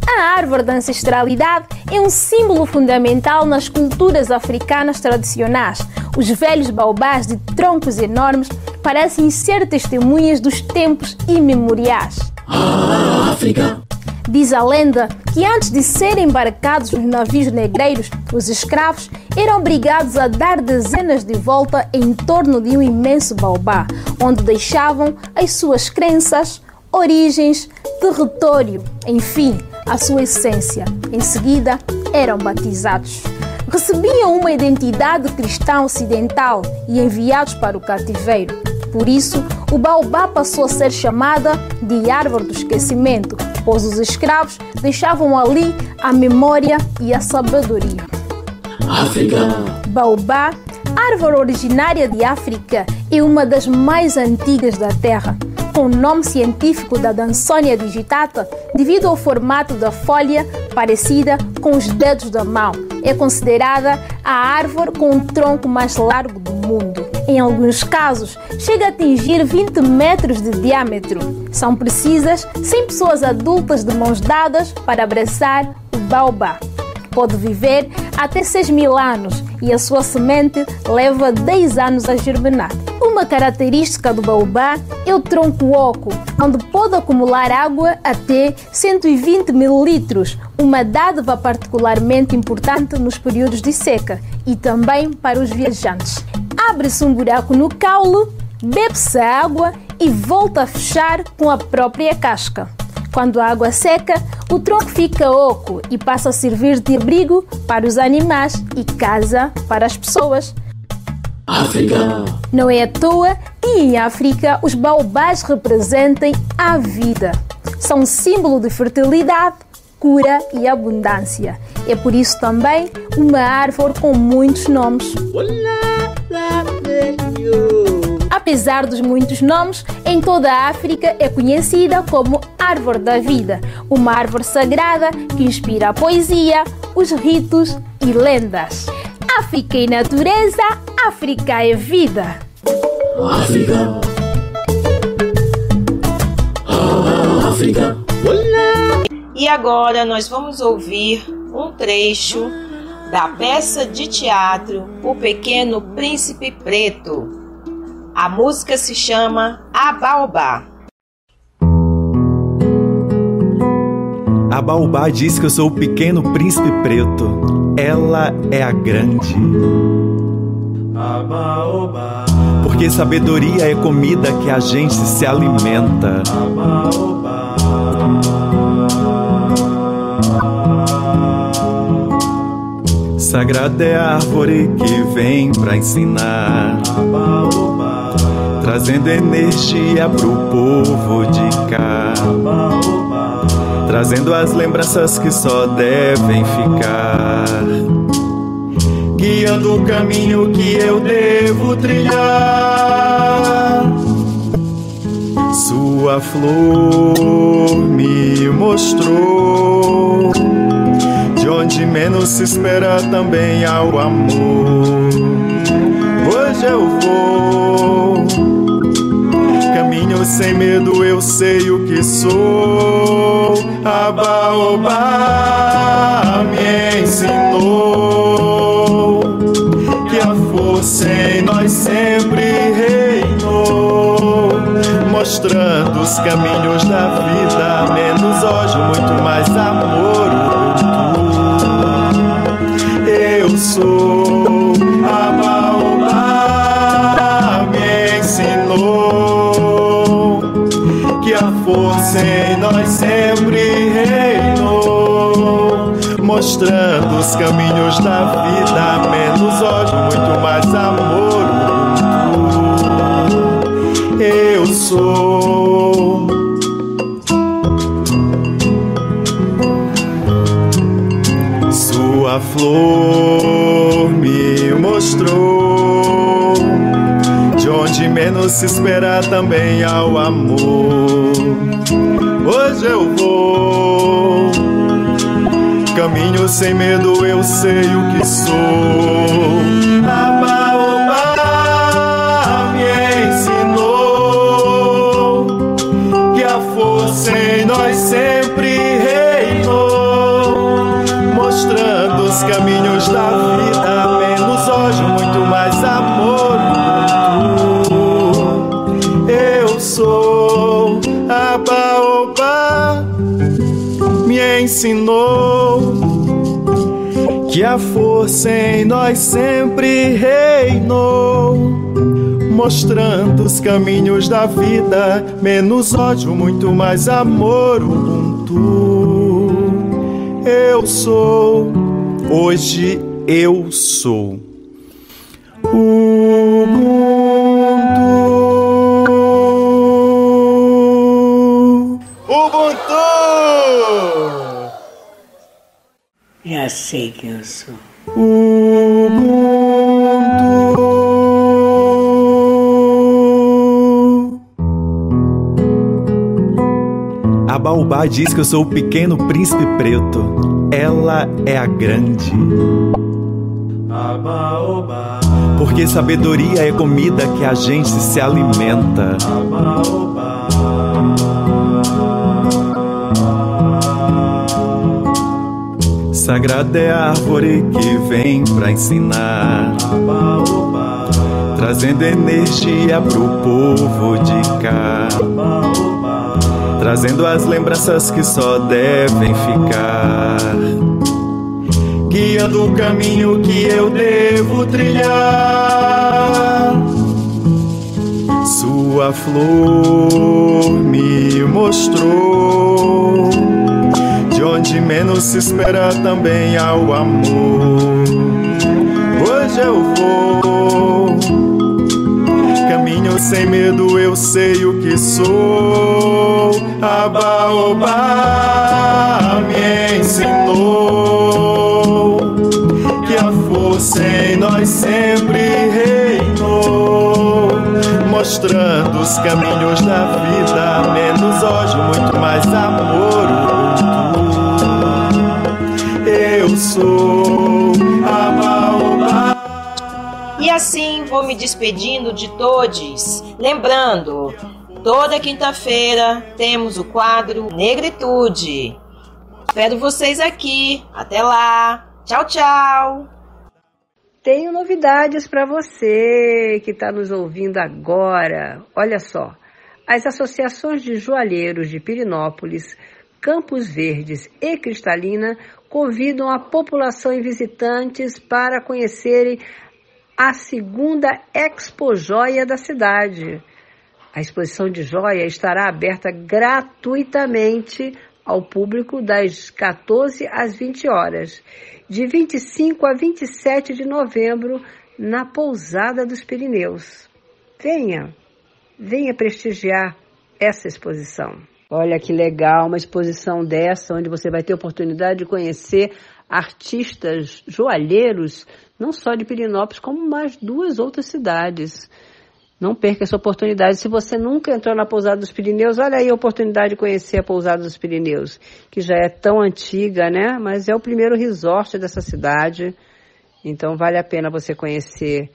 A árvore da ancestralidade é um símbolo fundamental nas culturas africanas tradicionais. Os velhos baobás de troncos enormes parecem ser testemunhas dos tempos imemoriais. Ah, África. Diz a lenda que antes de serem embarcados nos navios negreiros, os escravos eram obrigados a dar dezenas de voltas em torno de um imenso baobá, onde deixavam as suas crenças, origens, território, enfim, a sua essência. Em seguida, eram batizados. Recebiam uma identidade cristã ocidental e enviados para o cativeiro. Por isso, o baobá passou a ser chamada de árvore do esquecimento, pois os escravos deixavam ali a memória e a sabedoria. África. Baobá, árvore originária de África, é uma das mais antigas da Terra com o nome científico da Dansonia digitata devido ao formato da folha parecida com os dedos da mão. É considerada a árvore com o tronco mais largo do mundo. Em alguns casos, chega a atingir 20 metros de diâmetro. São precisas 100 pessoas adultas de mãos dadas para abraçar o baobá. Pode viver até 6 mil anos e a sua semente leva 10 anos a germinar. Uma característica do baobá é o tronco oco, onde pode acumular água até 120 mililitros, uma dádiva particularmente importante nos períodos de seca e também para os viajantes. Abre-se um buraco no caule, bebe-se a água e volta a fechar com a própria casca. Quando a água seca, o tronco fica oco e passa a servir de abrigo para os animais e casa para as pessoas. África. Não é à toa que em África os baobás representem a vida. São símbolo de fertilidade, cura e abundância. É por isso também uma árvore com muitos nomes. Apesar dos muitos nomes, em toda a África é conhecida como Árvore da Vida, uma árvore sagrada que inspira a poesia, os ritos e lendas. África e natureza, África é vida. África. África. E agora nós vamos ouvir um trecho da peça de teatro O Pequeno Príncipe Preto. A música se chama A Baobá. A Baobá diz que eu sou o pequeno príncipe preto. Ela é a grande. A Baobá. Porque sabedoria é comida que a gente se alimenta. A Baobá. Sagrada é a árvore que vem pra ensinar. A Baobá. Trazendo energia pro povo de cá. Trazendo as lembranças que só devem ficar guiando o caminho que eu devo trilhar. Sua flor me mostrou de onde menos se espera também ao amor. Hoje eu vou, sem medo eu sei o que sou. Abaobá me ensinou que a força em nós sempre reinou, mostrando os caminhos da vida. Menos ódio, muito mais amor. Eu sou. Mostrando os caminhos da vida, menos ódio, muito mais amor. Eu sou. Sua flor me mostrou de onde menos se espera também ao amor. Hoje eu vou, caminho sem medo, eu sei o que sou. A Baobá me ensinou que a força em nós sempre reinou, mostrando os caminhos da vida, menos ódio, muito mais amor. Eu sou a Baobá, me ensinou que a força em nós sempre reinou, mostrando os caminhos da vida, menos ódio, muito mais amor. Ubuntu, eu sou, hoje eu sou. Ubuntu. Já sei quem eu sou. Ubuntu. A Baobá diz que eu sou o pequeno príncipe preto. Ela é a grande. A Baobá. Porque sabedoria é comida que a gente se alimenta. A Baobá. Sagrada é a árvore que vem pra ensinar, trazendo energia pro povo de cá, trazendo as lembranças que só devem ficar, guiando o caminho que eu devo trilhar. Sua flor me mostrou onde menos se espera também ao amor. Hoje eu vou, caminho sem medo, eu sei o que sou. A Baobá me ensinou que a força em nós sempre reinou, mostrando os caminhos da vida, menos ódio, muito mais amor. Sou. E assim vou me despedindo de todos. Lembrando, toda quinta-feira temos o quadro Negritude. Espero vocês aqui. Até lá. Tchau, tchau. Tenho novidades para você que está nos ouvindo agora. Olha só, as associações de joalheiros de Pirinópolis, Campos Verdes e Cristalina convidam a população e visitantes para conhecerem a segunda Expo Joia da cidade. A exposição de joia estará aberta gratuitamente ao público das 14 às 20 horas, de 25 a 27 de novembro, na Pousada dos Pirineus. Venha, venha prestigiar essa exposição. Olha que legal, uma exposição dessa, onde você vai ter oportunidade de conhecer artistas joalheiros, não só de Pirinópolis, como mais duas outras cidades. Não perca essa oportunidade. Se você nunca entrou na Pousada dos Pirineus, olha aí a oportunidade de conhecer a Pousada dos Pirineus, que já é tão antiga, né? Mas é o primeiro resort dessa cidade. Então vale a pena você conhecer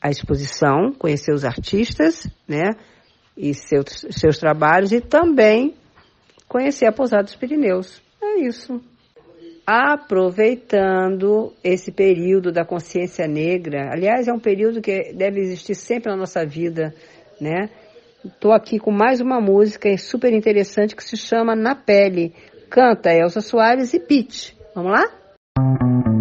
a exposição, conhecer os artistas, né? E seus, seus trabalhos e também conhecer a Pousada dos Pirineus. É isso. Aproveitando esse período da consciência negra, aliás, é um período que deve existir sempre na nossa vida, né? Estou aqui com mais uma música super interessante que se chama Na Pele. Canta Elza Soares e Pete. Vamos lá?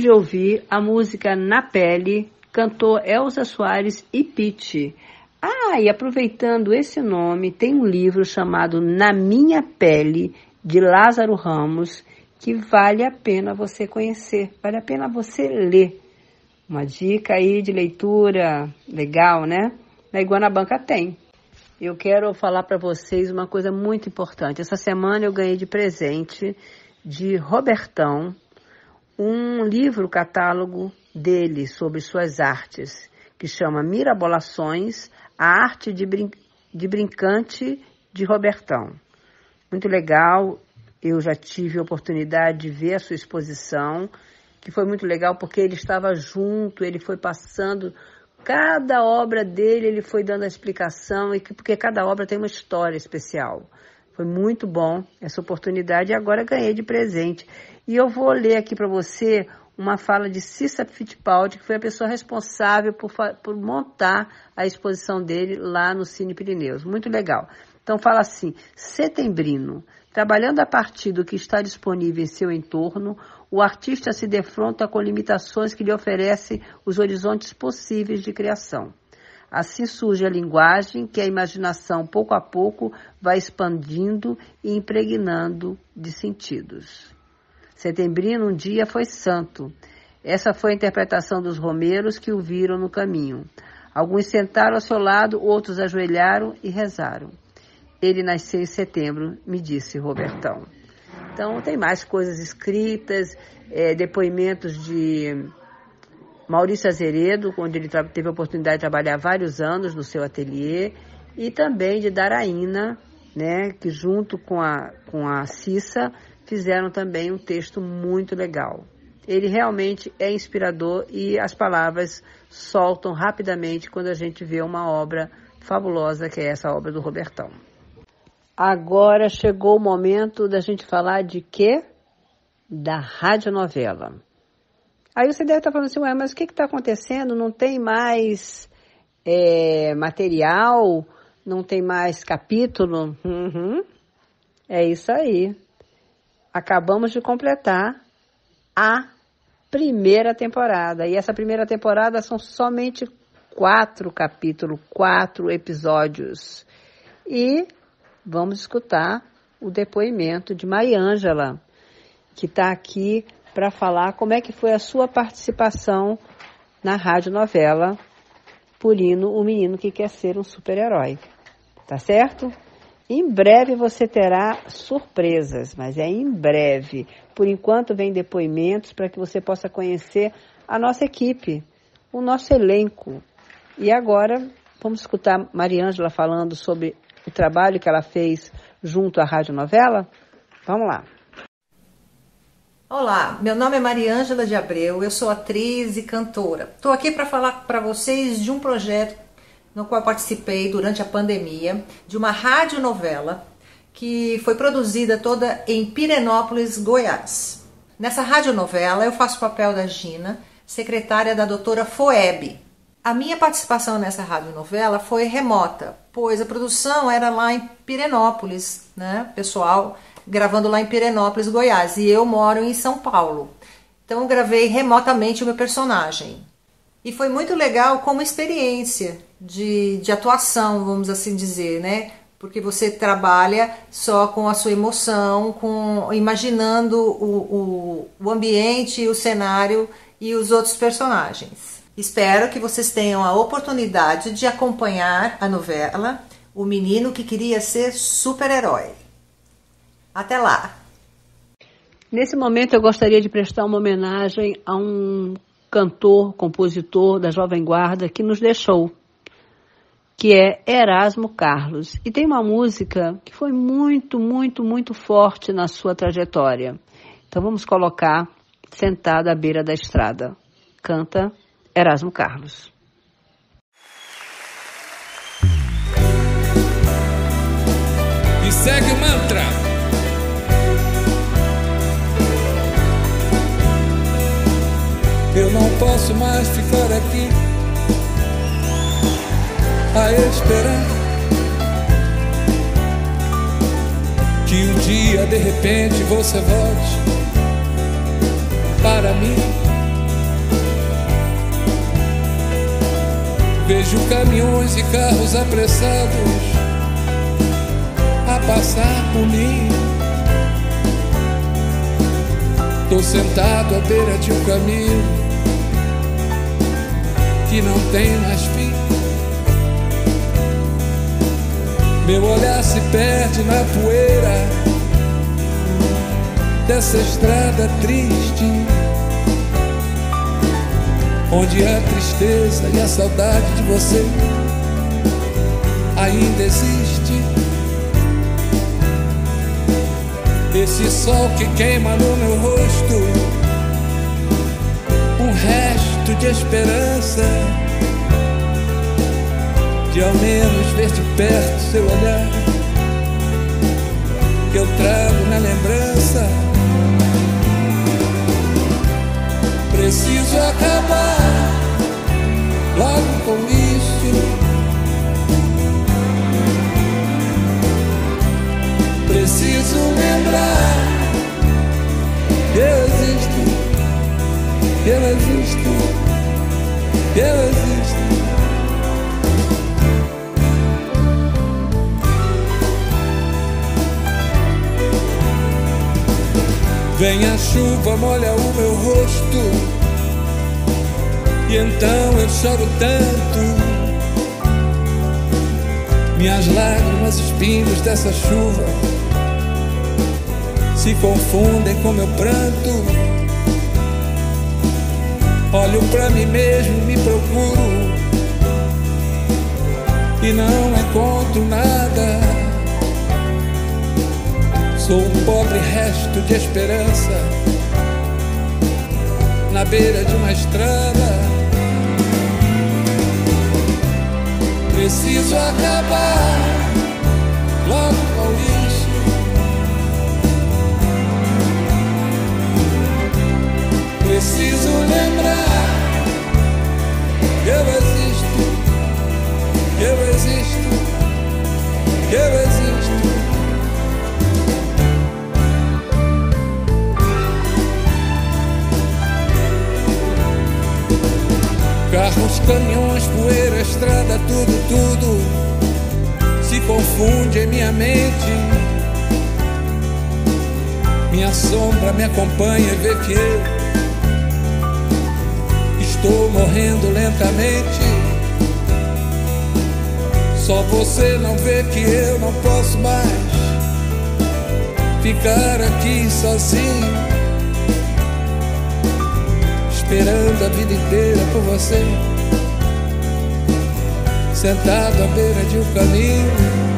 De ouvir a música Na Pele, cantou Elza Soares e Pete. Ah, e aproveitando esse nome, tem um livro chamado Na Minha Pele, de Lázaro Ramos, que vale a pena você conhecer, vale a pena você ler. Uma dica aí de leitura legal, né? Na Iguana Banca tem. Eu quero falar para vocês uma coisa muito importante. Essa semana eu ganhei de presente de Robertão, um livro catálogo dele sobre suas artes, que chama Mirabolações, a arte de, brin de brincante de Robertão. Muito legal, eu já tive a oportunidade de ver a sua exposição, que foi muito legal porque ele estava junto, ele foi passando cada obra dele, ele foi dando a explicação, e que, porque cada obra tem uma história especial. Foi muito bom essa oportunidade e agora ganhei de presente. E eu vou ler aqui para você uma fala de Cissa Fittipaldi, que foi a pessoa responsável por, por montar a exposição dele lá no Cine Pirineus. Muito legal. Então fala assim: setembrino. Trabalhando a partir do que está disponível em seu entorno, o artista se defronta com limitações que lhe oferecem os horizontes possíveis de criação. Assim surge a linguagem que a imaginação, pouco a pouco, vai expandindo e impregnando de sentidos. Setembrino um dia foi santo. Essa foi a interpretação dos romeiros que o viram no caminho. Alguns sentaram ao seu lado, outros ajoelharam e rezaram. Ele nasceu em setembro, me disse Robertão. Então, tem mais coisas escritas, é, depoimentos de Maurício Azeredo, onde ele teve a oportunidade de trabalhar vários anos no seu ateliê, e também de Daraína, né, que junto com a, com a Cissa fizeram também um texto muito legal. Ele realmente é inspirador e as palavras soltam rapidamente quando a gente vê uma obra fabulosa que é essa obra do Robertão. Agora chegou o momento da gente falar de quê? Da radionovela. Aí você deve estar falando assim, ué, mas o que está acontecendo? Não tem mais é, material? Não tem mais capítulo? Uhum. É isso aí. Acabamos de completar a primeira temporada. E essa primeira temporada são somente quatro capítulos, quatro episódios. E vamos escutar o depoimento de Mariângela, que está aqui para falar como é que foi a sua participação na radionovela Purino, o menino que quer ser um super-herói. Tá certo? Em breve você terá surpresas, mas é em breve. Por enquanto vem depoimentos para que você possa conhecer a nossa equipe, o nosso elenco. E agora vamos escutar Mariângela falando sobre o trabalho que ela fez junto à Rádio Novela? Vamos lá. Olá, meu nome é Mariângela de Abreu, eu sou atriz e cantora. Estou aqui para falar para vocês de um projeto no qual participei durante a pandemia, de uma radionovela que foi produzida toda em Pirenópolis, Goiás. Nessa radionovela eu faço o papel da Gina, secretária da doutora Foeb, a minha participação nessa radionovela foi remota, pois a produção era lá em Pirenópolis, né? Pessoal gravando lá em Pirenópolis, Goiás, e eu moro em São Paulo. Então eu gravei remotamente o meu personagem. E foi muito legal como experiência de, de atuação, vamos assim dizer, né? Porque você trabalha só com a sua emoção, com imaginando o, o, o ambiente, o cenário e os outros personagens. Espero que vocês tenham a oportunidade de acompanhar a novela O Menino que Queria Ser Super-Herói. Até lá! Nesse momento eu gostaria de prestar uma homenagem a um cantor, compositor da Jovem Guarda que nos deixou, que é Erasmo Carlos. E tem uma música que foi muito, muito, muito forte na sua trajetória. Então vamos colocar Sentada à beira da estrada. Canta Erasmo Carlos. E segue o mantra. Eu não posso mais ficar aqui a esperar que um dia de repente você volte para mim. Vejo caminhões e carros apressados a passar por mim. Tô sentado à beira de um caminho que não tem mais fim. Meu olhar se perde na poeira dessa estrada triste onde a tristeza e a saudade de você ainda existe. Esse sol que queima no meu rosto, um resto de esperança, de ao menos ver de perto seu olhar, que eu trago na lembrança Preciso acabar logo com isso. Preciso lembrar que eu existo, eu existo, eu existo. Vem a chuva, molha o meu rosto. E então eu choro tanto. Minhas lágrimas, os pingos dessa chuva se confundem com meu pranto. Olho pra mim mesmo, me procuro e não encontro nada. Sou um pobre resto de esperança na beira de uma estrada. Preciso acabar logo com isso. Preciso lembrar que eu existo, eu existo, eu existo. Carros, caminhões, poeira, estrada, tudo, tudo se confunde em minha mente. Minha sombra me acompanha e vê que eu estou morrendo lentamente. Só você não vê que eu não posso mais ficar aqui sozinho esperando a vida inteira por você, sentado à beira de um caminho.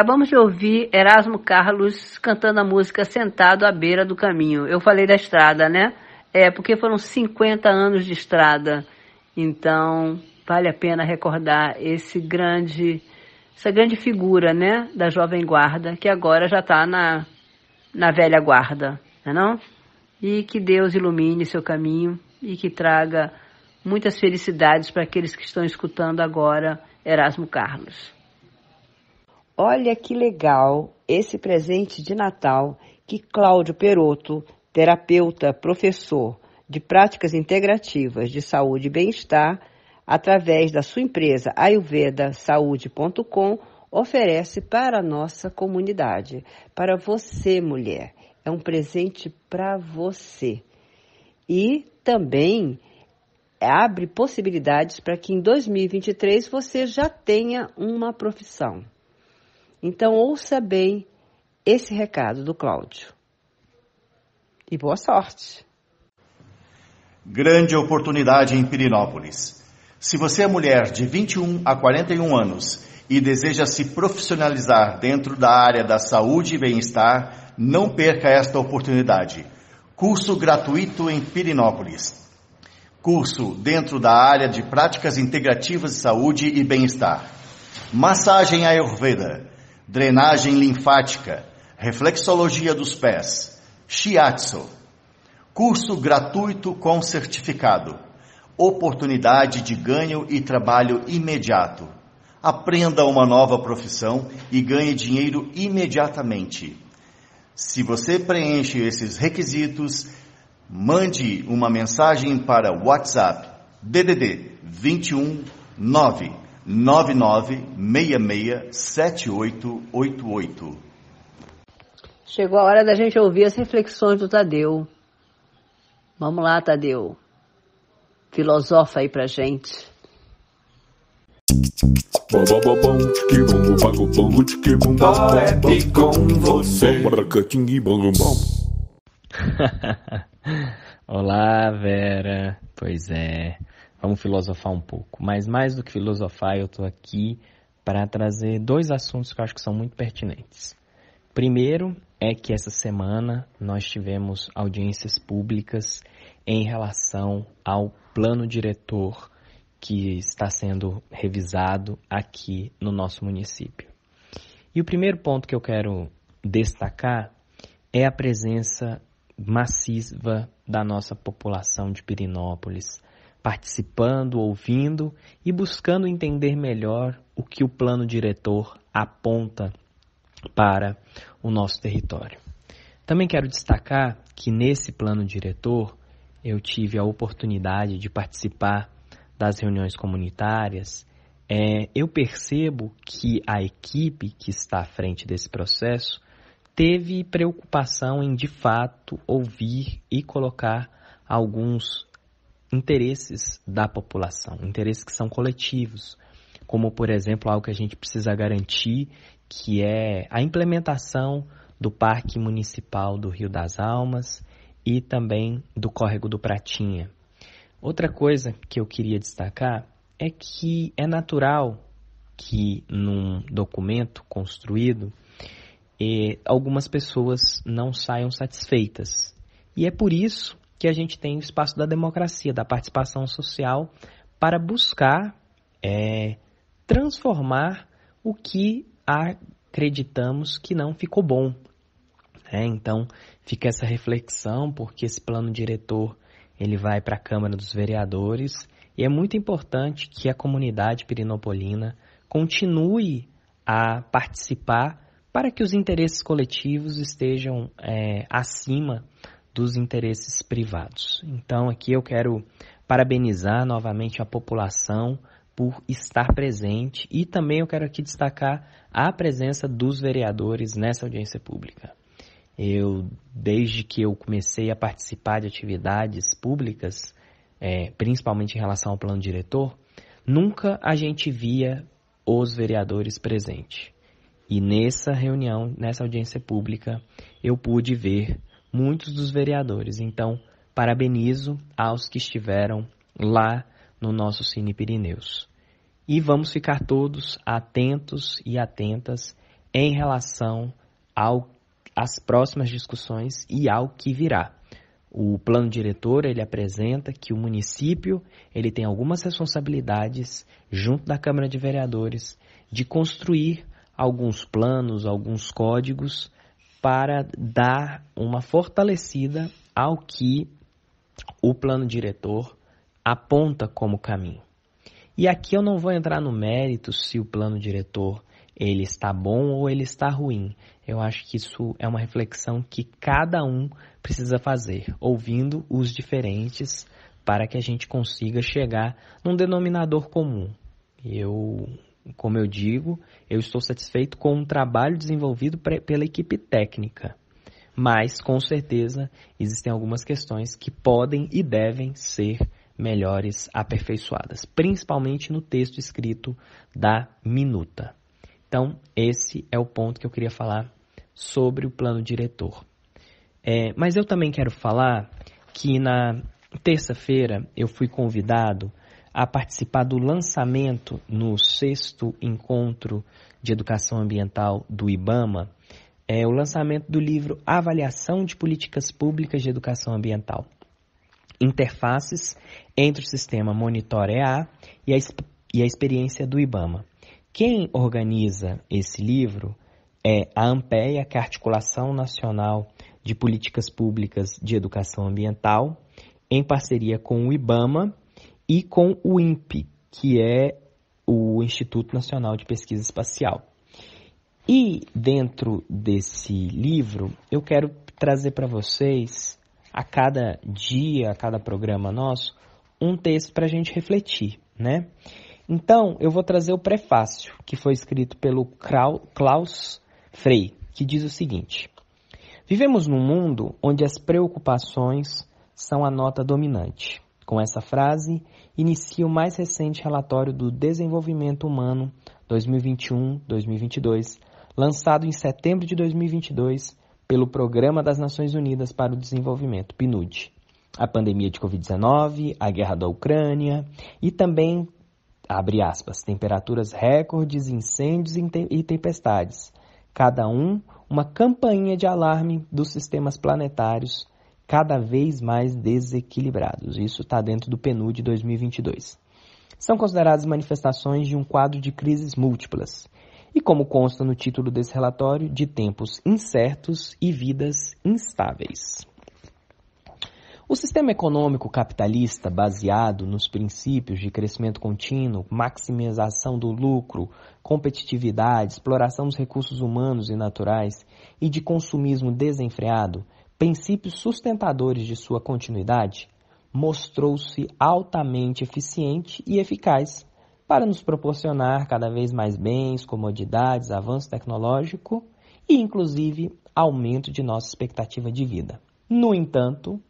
Acabamos de ouvir Erasmo Carlos cantando a música Sentado à Beira do Caminho. Eu falei da estrada, né? É, porque foram 50 anos de estrada. Então, vale a pena recordar esse grande, essa grande figura, né, da jovem guarda, que agora já está na, na velha guarda, não é não? E que Deus ilumine seu caminho e que traga muitas felicidades para aqueles que estão escutando agora Erasmo Carlos. Olha que legal esse presente de Natal que Cláudio Perotto, terapeuta, professor de práticas integrativas de saúde e bem-estar, através da sua empresa ayurvedasaude.com, oferece para a nossa comunidade, para você, mulher. É um presente para você. E também abre possibilidades para que em 2023 você já tenha uma profissão. Então, ouça bem esse recado do Cláudio. E boa sorte! Grande oportunidade em Pirinópolis. Se você é mulher de 21 a 41 anos e deseja se profissionalizar dentro da área da saúde e bem-estar, não perca esta oportunidade. Curso gratuito em Pirinópolis. Curso dentro da área de práticas integrativas de saúde e bem-estar. Massagem Ayurveda drenagem linfática, reflexologia dos pés, shiatsu, curso gratuito com certificado, oportunidade de ganho e trabalho imediato. Aprenda uma nova profissão e ganhe dinheiro imediatamente. Se você preenche esses requisitos, mande uma mensagem para WhatsApp DDD 21 999667888. Chegou a hora da gente ouvir as reflexões do Tadeu. Vamos lá, Tadeu. Filosofa aí pra gente. Parece com você. Olá, Vera. Pois é, vamos filosofar um pouco. Mas mais do que filosofar, eu estou aqui para trazer dois assuntos que eu acho que são muito pertinentes. Primeiro é que essa semana nós tivemos audiências públicas em relação ao plano diretor que está sendo revisado aqui no nosso município. E o primeiro ponto que eu quero destacar é a presença massiva da nossa população de Pirinópolis, participando, ouvindo e buscando entender melhor o que o plano diretor aponta para o nosso território. Também quero destacar que nesse plano diretor eu tive a oportunidade de participar das reuniões comunitárias, é, eu percebo que a equipe que está à frente desse processo teve preocupação em de fato ouvir e colocar alguns interesses da população, interesses que são coletivos, como por exemplo algo que a gente precisa garantir, que é a implementação do Parque Municipal do Rio das Almas e também do Córrego do Pratinha. Outra coisa que eu queria destacar é que é natural que num documento construído eh, algumas pessoas não saiam satisfeitas. E é por isso que a gente tem o espaço da democracia, da participação social, para buscar é, transformar o que acreditamos que não ficou bom. É, então, fica essa reflexão, porque esse plano diretor ele vai para a Câmara dos Vereadores e é muito importante que a comunidade pirinopolina continue a participar para que os interesses coletivos estejam é, acima dos interesses privados. Então, aqui eu quero parabenizar novamente a população por estar presente e também eu quero aqui destacar a presença dos vereadores nessa audiência pública. Eu, desde que eu comecei a participar de atividades públicas, é, principalmente em relação ao plano diretor, nunca a gente via os vereadores presentes. E nessa reunião, nessa audiência pública, eu pude ver muitos dos vereadores. Então, parabenizo aos que estiveram lá no nosso Cine Pirineus. E vamos ficar todos atentos e atentas em relação ao as próximas discussões e ao que virá. O plano diretor ele apresenta que o município ele tem algumas responsabilidades junto da Câmara de Vereadores de construir alguns planos, alguns códigos para dar uma fortalecida ao que o plano diretor aponta como caminho. E aqui eu não vou entrar no mérito se o plano diretor ele está bom ou ele está ruim. Eu acho que isso é uma reflexão que cada um precisa fazer, ouvindo os diferentes para que a gente consiga chegar num denominador comum. Eu, como eu digo, eu estou satisfeito com o trabalho desenvolvido pela equipe técnica. Mas, com certeza, existem algumas questões que podem e devem ser melhores aperfeiçoadas, principalmente no texto escrito da minuta. Então, esse é o ponto que eu queria falar sobre o plano diretor. É, mas eu também quero falar que na terça-feira eu fui convidado a participar do lançamento no sexto encontro de educação ambiental do IBAMA, é o lançamento do livro Avaliação de Políticas Públicas de Educação Ambiental. Interfaces entre o sistema Monitor EA e a, e a experiência do IBAMA. Quem organiza esse livro é a AMPEA, que é a Articulação Nacional de Políticas Públicas de Educação Ambiental, em parceria com o IBAMA e com o INPE, que é o Instituto Nacional de Pesquisa Espacial. E dentro desse livro, eu quero trazer para vocês, a cada dia, a cada programa nosso, um texto para a gente refletir, né? Então, eu vou trazer o prefácio, que foi escrito pelo Klaus Frey, que diz o seguinte: Vivemos num mundo onde as preocupações são a nota dominante. Com essa frase, inicia o mais recente relatório do Desenvolvimento Humano 2021-2022, lançado em setembro de 2022 pelo Programa das Nações Unidas para o Desenvolvimento, PNUD. A pandemia de Covid-19, a guerra da Ucrânia e também, abre aspas, temperaturas recordes, incêndios e tempestades, cada um uma campainha de alarme dos sistemas planetários cada vez mais desequilibrados. Isso está dentro do PNUD 2022. São consideradas manifestações de um quadro de crises múltiplas e, como consta no título desse relatório, de tempos incertos e vidas instáveis. O sistema econômico capitalista, baseado nos princípios de crescimento contínuo, maximização do lucro, competitividade, exploração dos recursos humanos e naturais e de consumismo desenfreado, princípios sustentadores de sua continuidade, mostrou-se altamente eficiente e eficaz para nos proporcionar cada vez mais bens, comodidades, avanço tecnológico e, inclusive, aumento de nossa expectativa de vida. No entanto,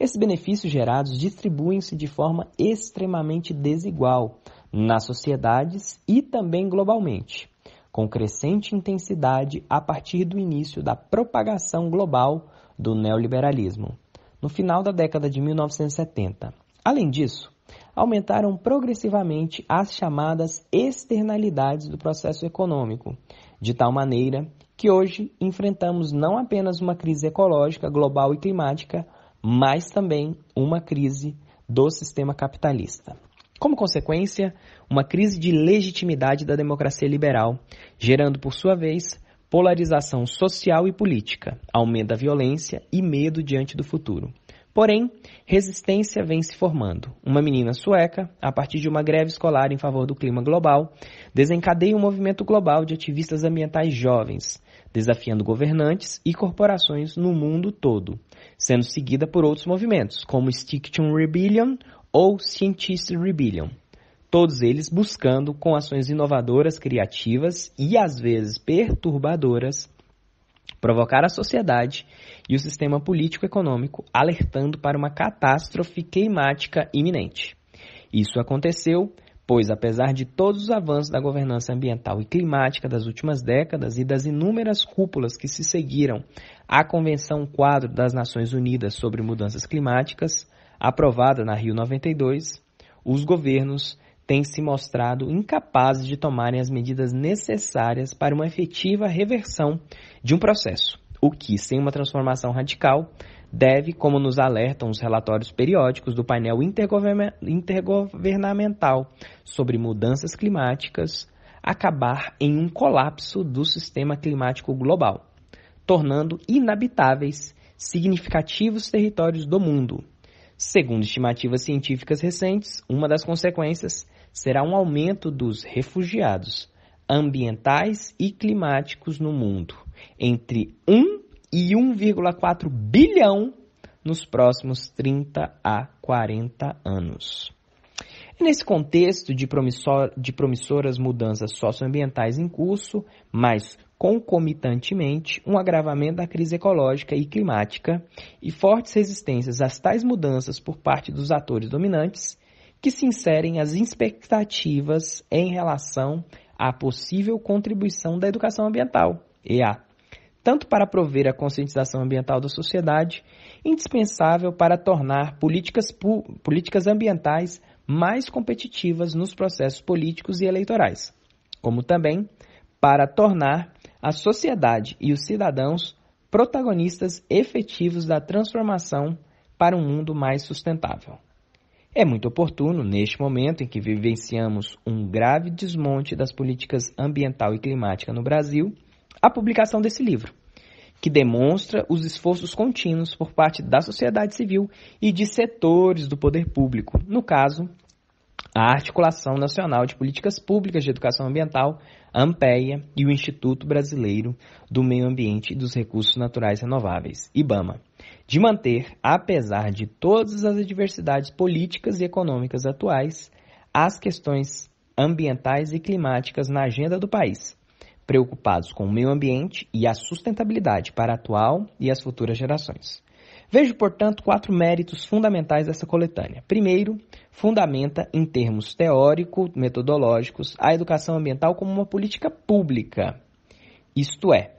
esses benefícios gerados distribuem-se de forma extremamente desigual nas sociedades e também globalmente, com crescente intensidade a partir do início da propagação global do neoliberalismo, no final da década de 1970. Além disso, aumentaram progressivamente as chamadas externalidades do processo econômico, de tal maneira que hoje enfrentamos não apenas uma crise ecológica global e climática, mas também uma crise do sistema capitalista. Como consequência, uma crise de legitimidade da democracia liberal, gerando, por sua vez, polarização social e política, aumento da violência e medo diante do futuro. Porém, resistência vem se formando. Uma menina sueca, a partir de uma greve escolar em favor do clima global, desencadeia um movimento global de ativistas ambientais jovens, desafiando governantes e corporações no mundo todo, sendo seguida por outros movimentos, como Stiction Rebellion ou Scientist Rebellion. Todos eles buscando, com ações inovadoras, criativas e às vezes perturbadoras, provocar a sociedade e o sistema político-econômico, alertando para uma catástrofe climática iminente. Isso aconteceu pois, apesar de todos os avanços da governança ambiental e climática das últimas décadas e das inúmeras cúpulas que se seguiram à Convenção Quadro das Nações Unidas sobre Mudanças Climáticas, aprovada na Rio 92, os governos têm se mostrado incapazes de tomarem as medidas necessárias para uma efetiva reversão de um processo, o que, sem uma transformação radical, deve, como nos alertam os relatórios periódicos do painel intergovernamental sobre mudanças climáticas, acabar em um colapso do sistema climático global, tornando inabitáveis significativos territórios do mundo. Segundo estimativas científicas recentes, uma das consequências será um aumento dos refugiados ambientais e climáticos no mundo, entre 1 e 1,4 bilhão nos próximos 30 a 40 anos. Nesse contexto de, promissor, de promissoras mudanças socioambientais em curso, mas concomitantemente um agravamento da crise ecológica e climática e fortes resistências às tais mudanças por parte dos atores dominantes, que se inserem as expectativas em relação à possível contribuição da educação ambiental, EA, tanto para prover a conscientização ambiental da sociedade, indispensável para tornar políticas, políticas ambientais mais competitivas nos processos políticos e eleitorais, como também para tornar a sociedade e os cidadãos protagonistas efetivos da transformação para um mundo mais sustentável. É muito oportuno, neste momento em que vivenciamos um grave desmonte das políticas ambiental e climática no Brasil, a publicação desse livro, que demonstra os esforços contínuos por parte da sociedade civil e de setores do poder público, no caso, a Articulação Nacional de Políticas Públicas de Educação Ambiental, AMPEA, e o Instituto Brasileiro do Meio Ambiente e dos Recursos Naturais Renováveis, IBAMA, de manter, apesar de todas as adversidades políticas e econômicas atuais, as questões ambientais e climáticas na agenda do país, preocupados com o meio ambiente e a sustentabilidade para a atual e as futuras gerações. Vejo, portanto, quatro méritos fundamentais dessa coletânea. Primeiro, fundamenta, em termos teórico-metodológicos, a educação ambiental como uma política pública. Isto é,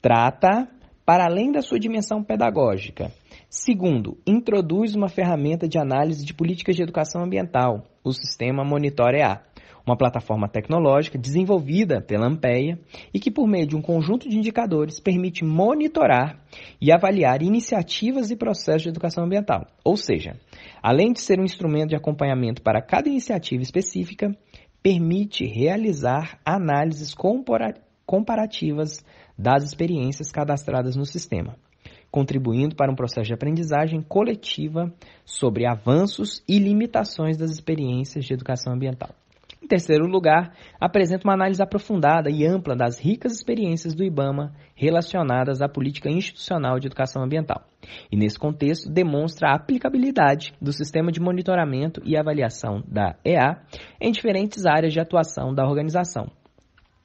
trata para além da sua dimensão pedagógica. Segundo, introduz uma ferramenta de análise de políticas de educação ambiental, o sistema Monitorear uma plataforma tecnológica desenvolvida pela Ampeia e que, por meio de um conjunto de indicadores, permite monitorar e avaliar iniciativas e processos de educação ambiental. Ou seja, além de ser um instrumento de acompanhamento para cada iniciativa específica, permite realizar análises comparativas das experiências cadastradas no sistema contribuindo para um processo de aprendizagem coletiva sobre avanços e limitações das experiências de educação ambiental. Em terceiro lugar, apresenta uma análise aprofundada e ampla das ricas experiências do IBAMA relacionadas à política institucional de educação ambiental. E nesse contexto, demonstra a aplicabilidade do sistema de monitoramento e avaliação da EA em diferentes áreas de atuação da organização,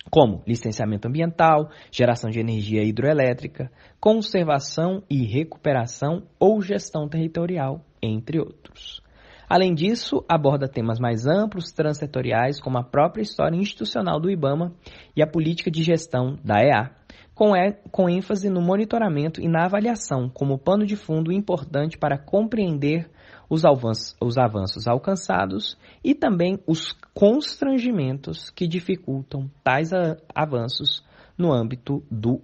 como licenciamento ambiental, geração de energia hidroelétrica, conservação e recuperação ou gestão territorial, entre outros. Além disso, aborda temas mais amplos, transsetoriais, como a própria história institucional do IBAMA e a política de gestão da EA, com, é, com ênfase no monitoramento e na avaliação como pano de fundo importante para compreender os avanços, os avanços alcançados e também os constrangimentos que dificultam tais avanços no âmbito do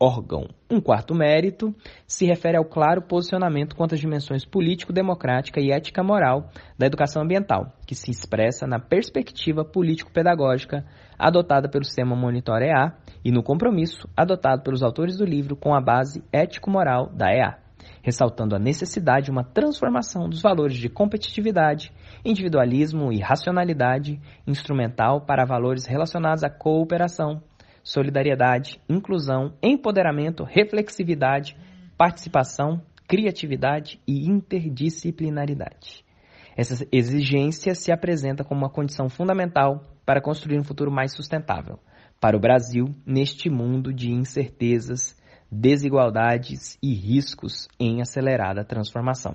órgão. Um quarto mérito se refere ao claro posicionamento quanto às dimensões político-democrática e ética-moral da educação ambiental, que se expressa na perspectiva político-pedagógica adotada pelo sistema Monitor EA e no compromisso adotado pelos autores do livro com a base ético-moral da EA, ressaltando a necessidade de uma transformação dos valores de competitividade, individualismo e racionalidade instrumental para valores relacionados à cooperação, solidariedade, inclusão, empoderamento, reflexividade, participação, criatividade e interdisciplinaridade. Essa exigência se apresenta como uma condição fundamental para construir um futuro mais sustentável para o Brasil neste mundo de incertezas, desigualdades e riscos em acelerada transformação.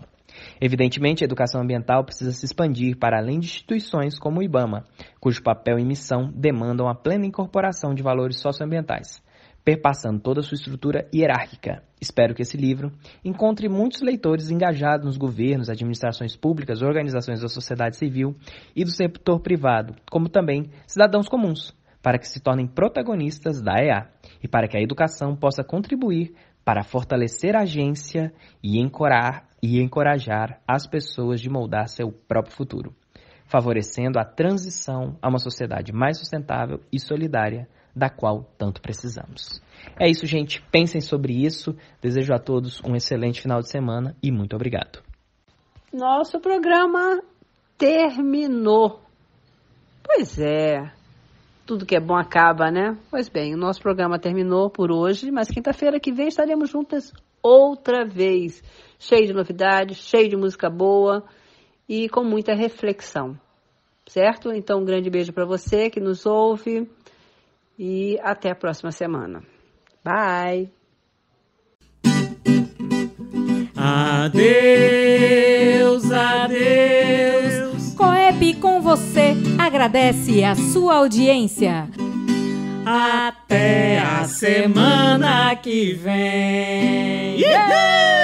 Evidentemente, a educação ambiental precisa se expandir para além de instituições como o IBAMA, cujo papel e missão demandam a plena incorporação de valores socioambientais, perpassando toda a sua estrutura hierárquica. Espero que esse livro encontre muitos leitores engajados nos governos, administrações públicas, organizações da sociedade civil e do setor privado, como também cidadãos comuns, para que se tornem protagonistas da EA e para que a educação possa contribuir para fortalecer a agência e encorar, e encorajar as pessoas de moldar seu próprio futuro, favorecendo a transição a uma sociedade mais sustentável e solidária, da qual tanto precisamos. É isso, gente. Pensem sobre isso. Desejo a todos um excelente final de semana e muito obrigado. Nosso programa terminou. Pois é. Tudo que é bom acaba, né? Pois bem, o nosso programa terminou por hoje, mas quinta-feira que vem estaremos juntas outra vez cheio de novidades, cheio de música boa e com muita reflexão. Certo? Então, um grande beijo para você que nos ouve e até a próxima semana. Bye! Adeus, você agradece a sua audiência. Até a semana que vem. Yeah!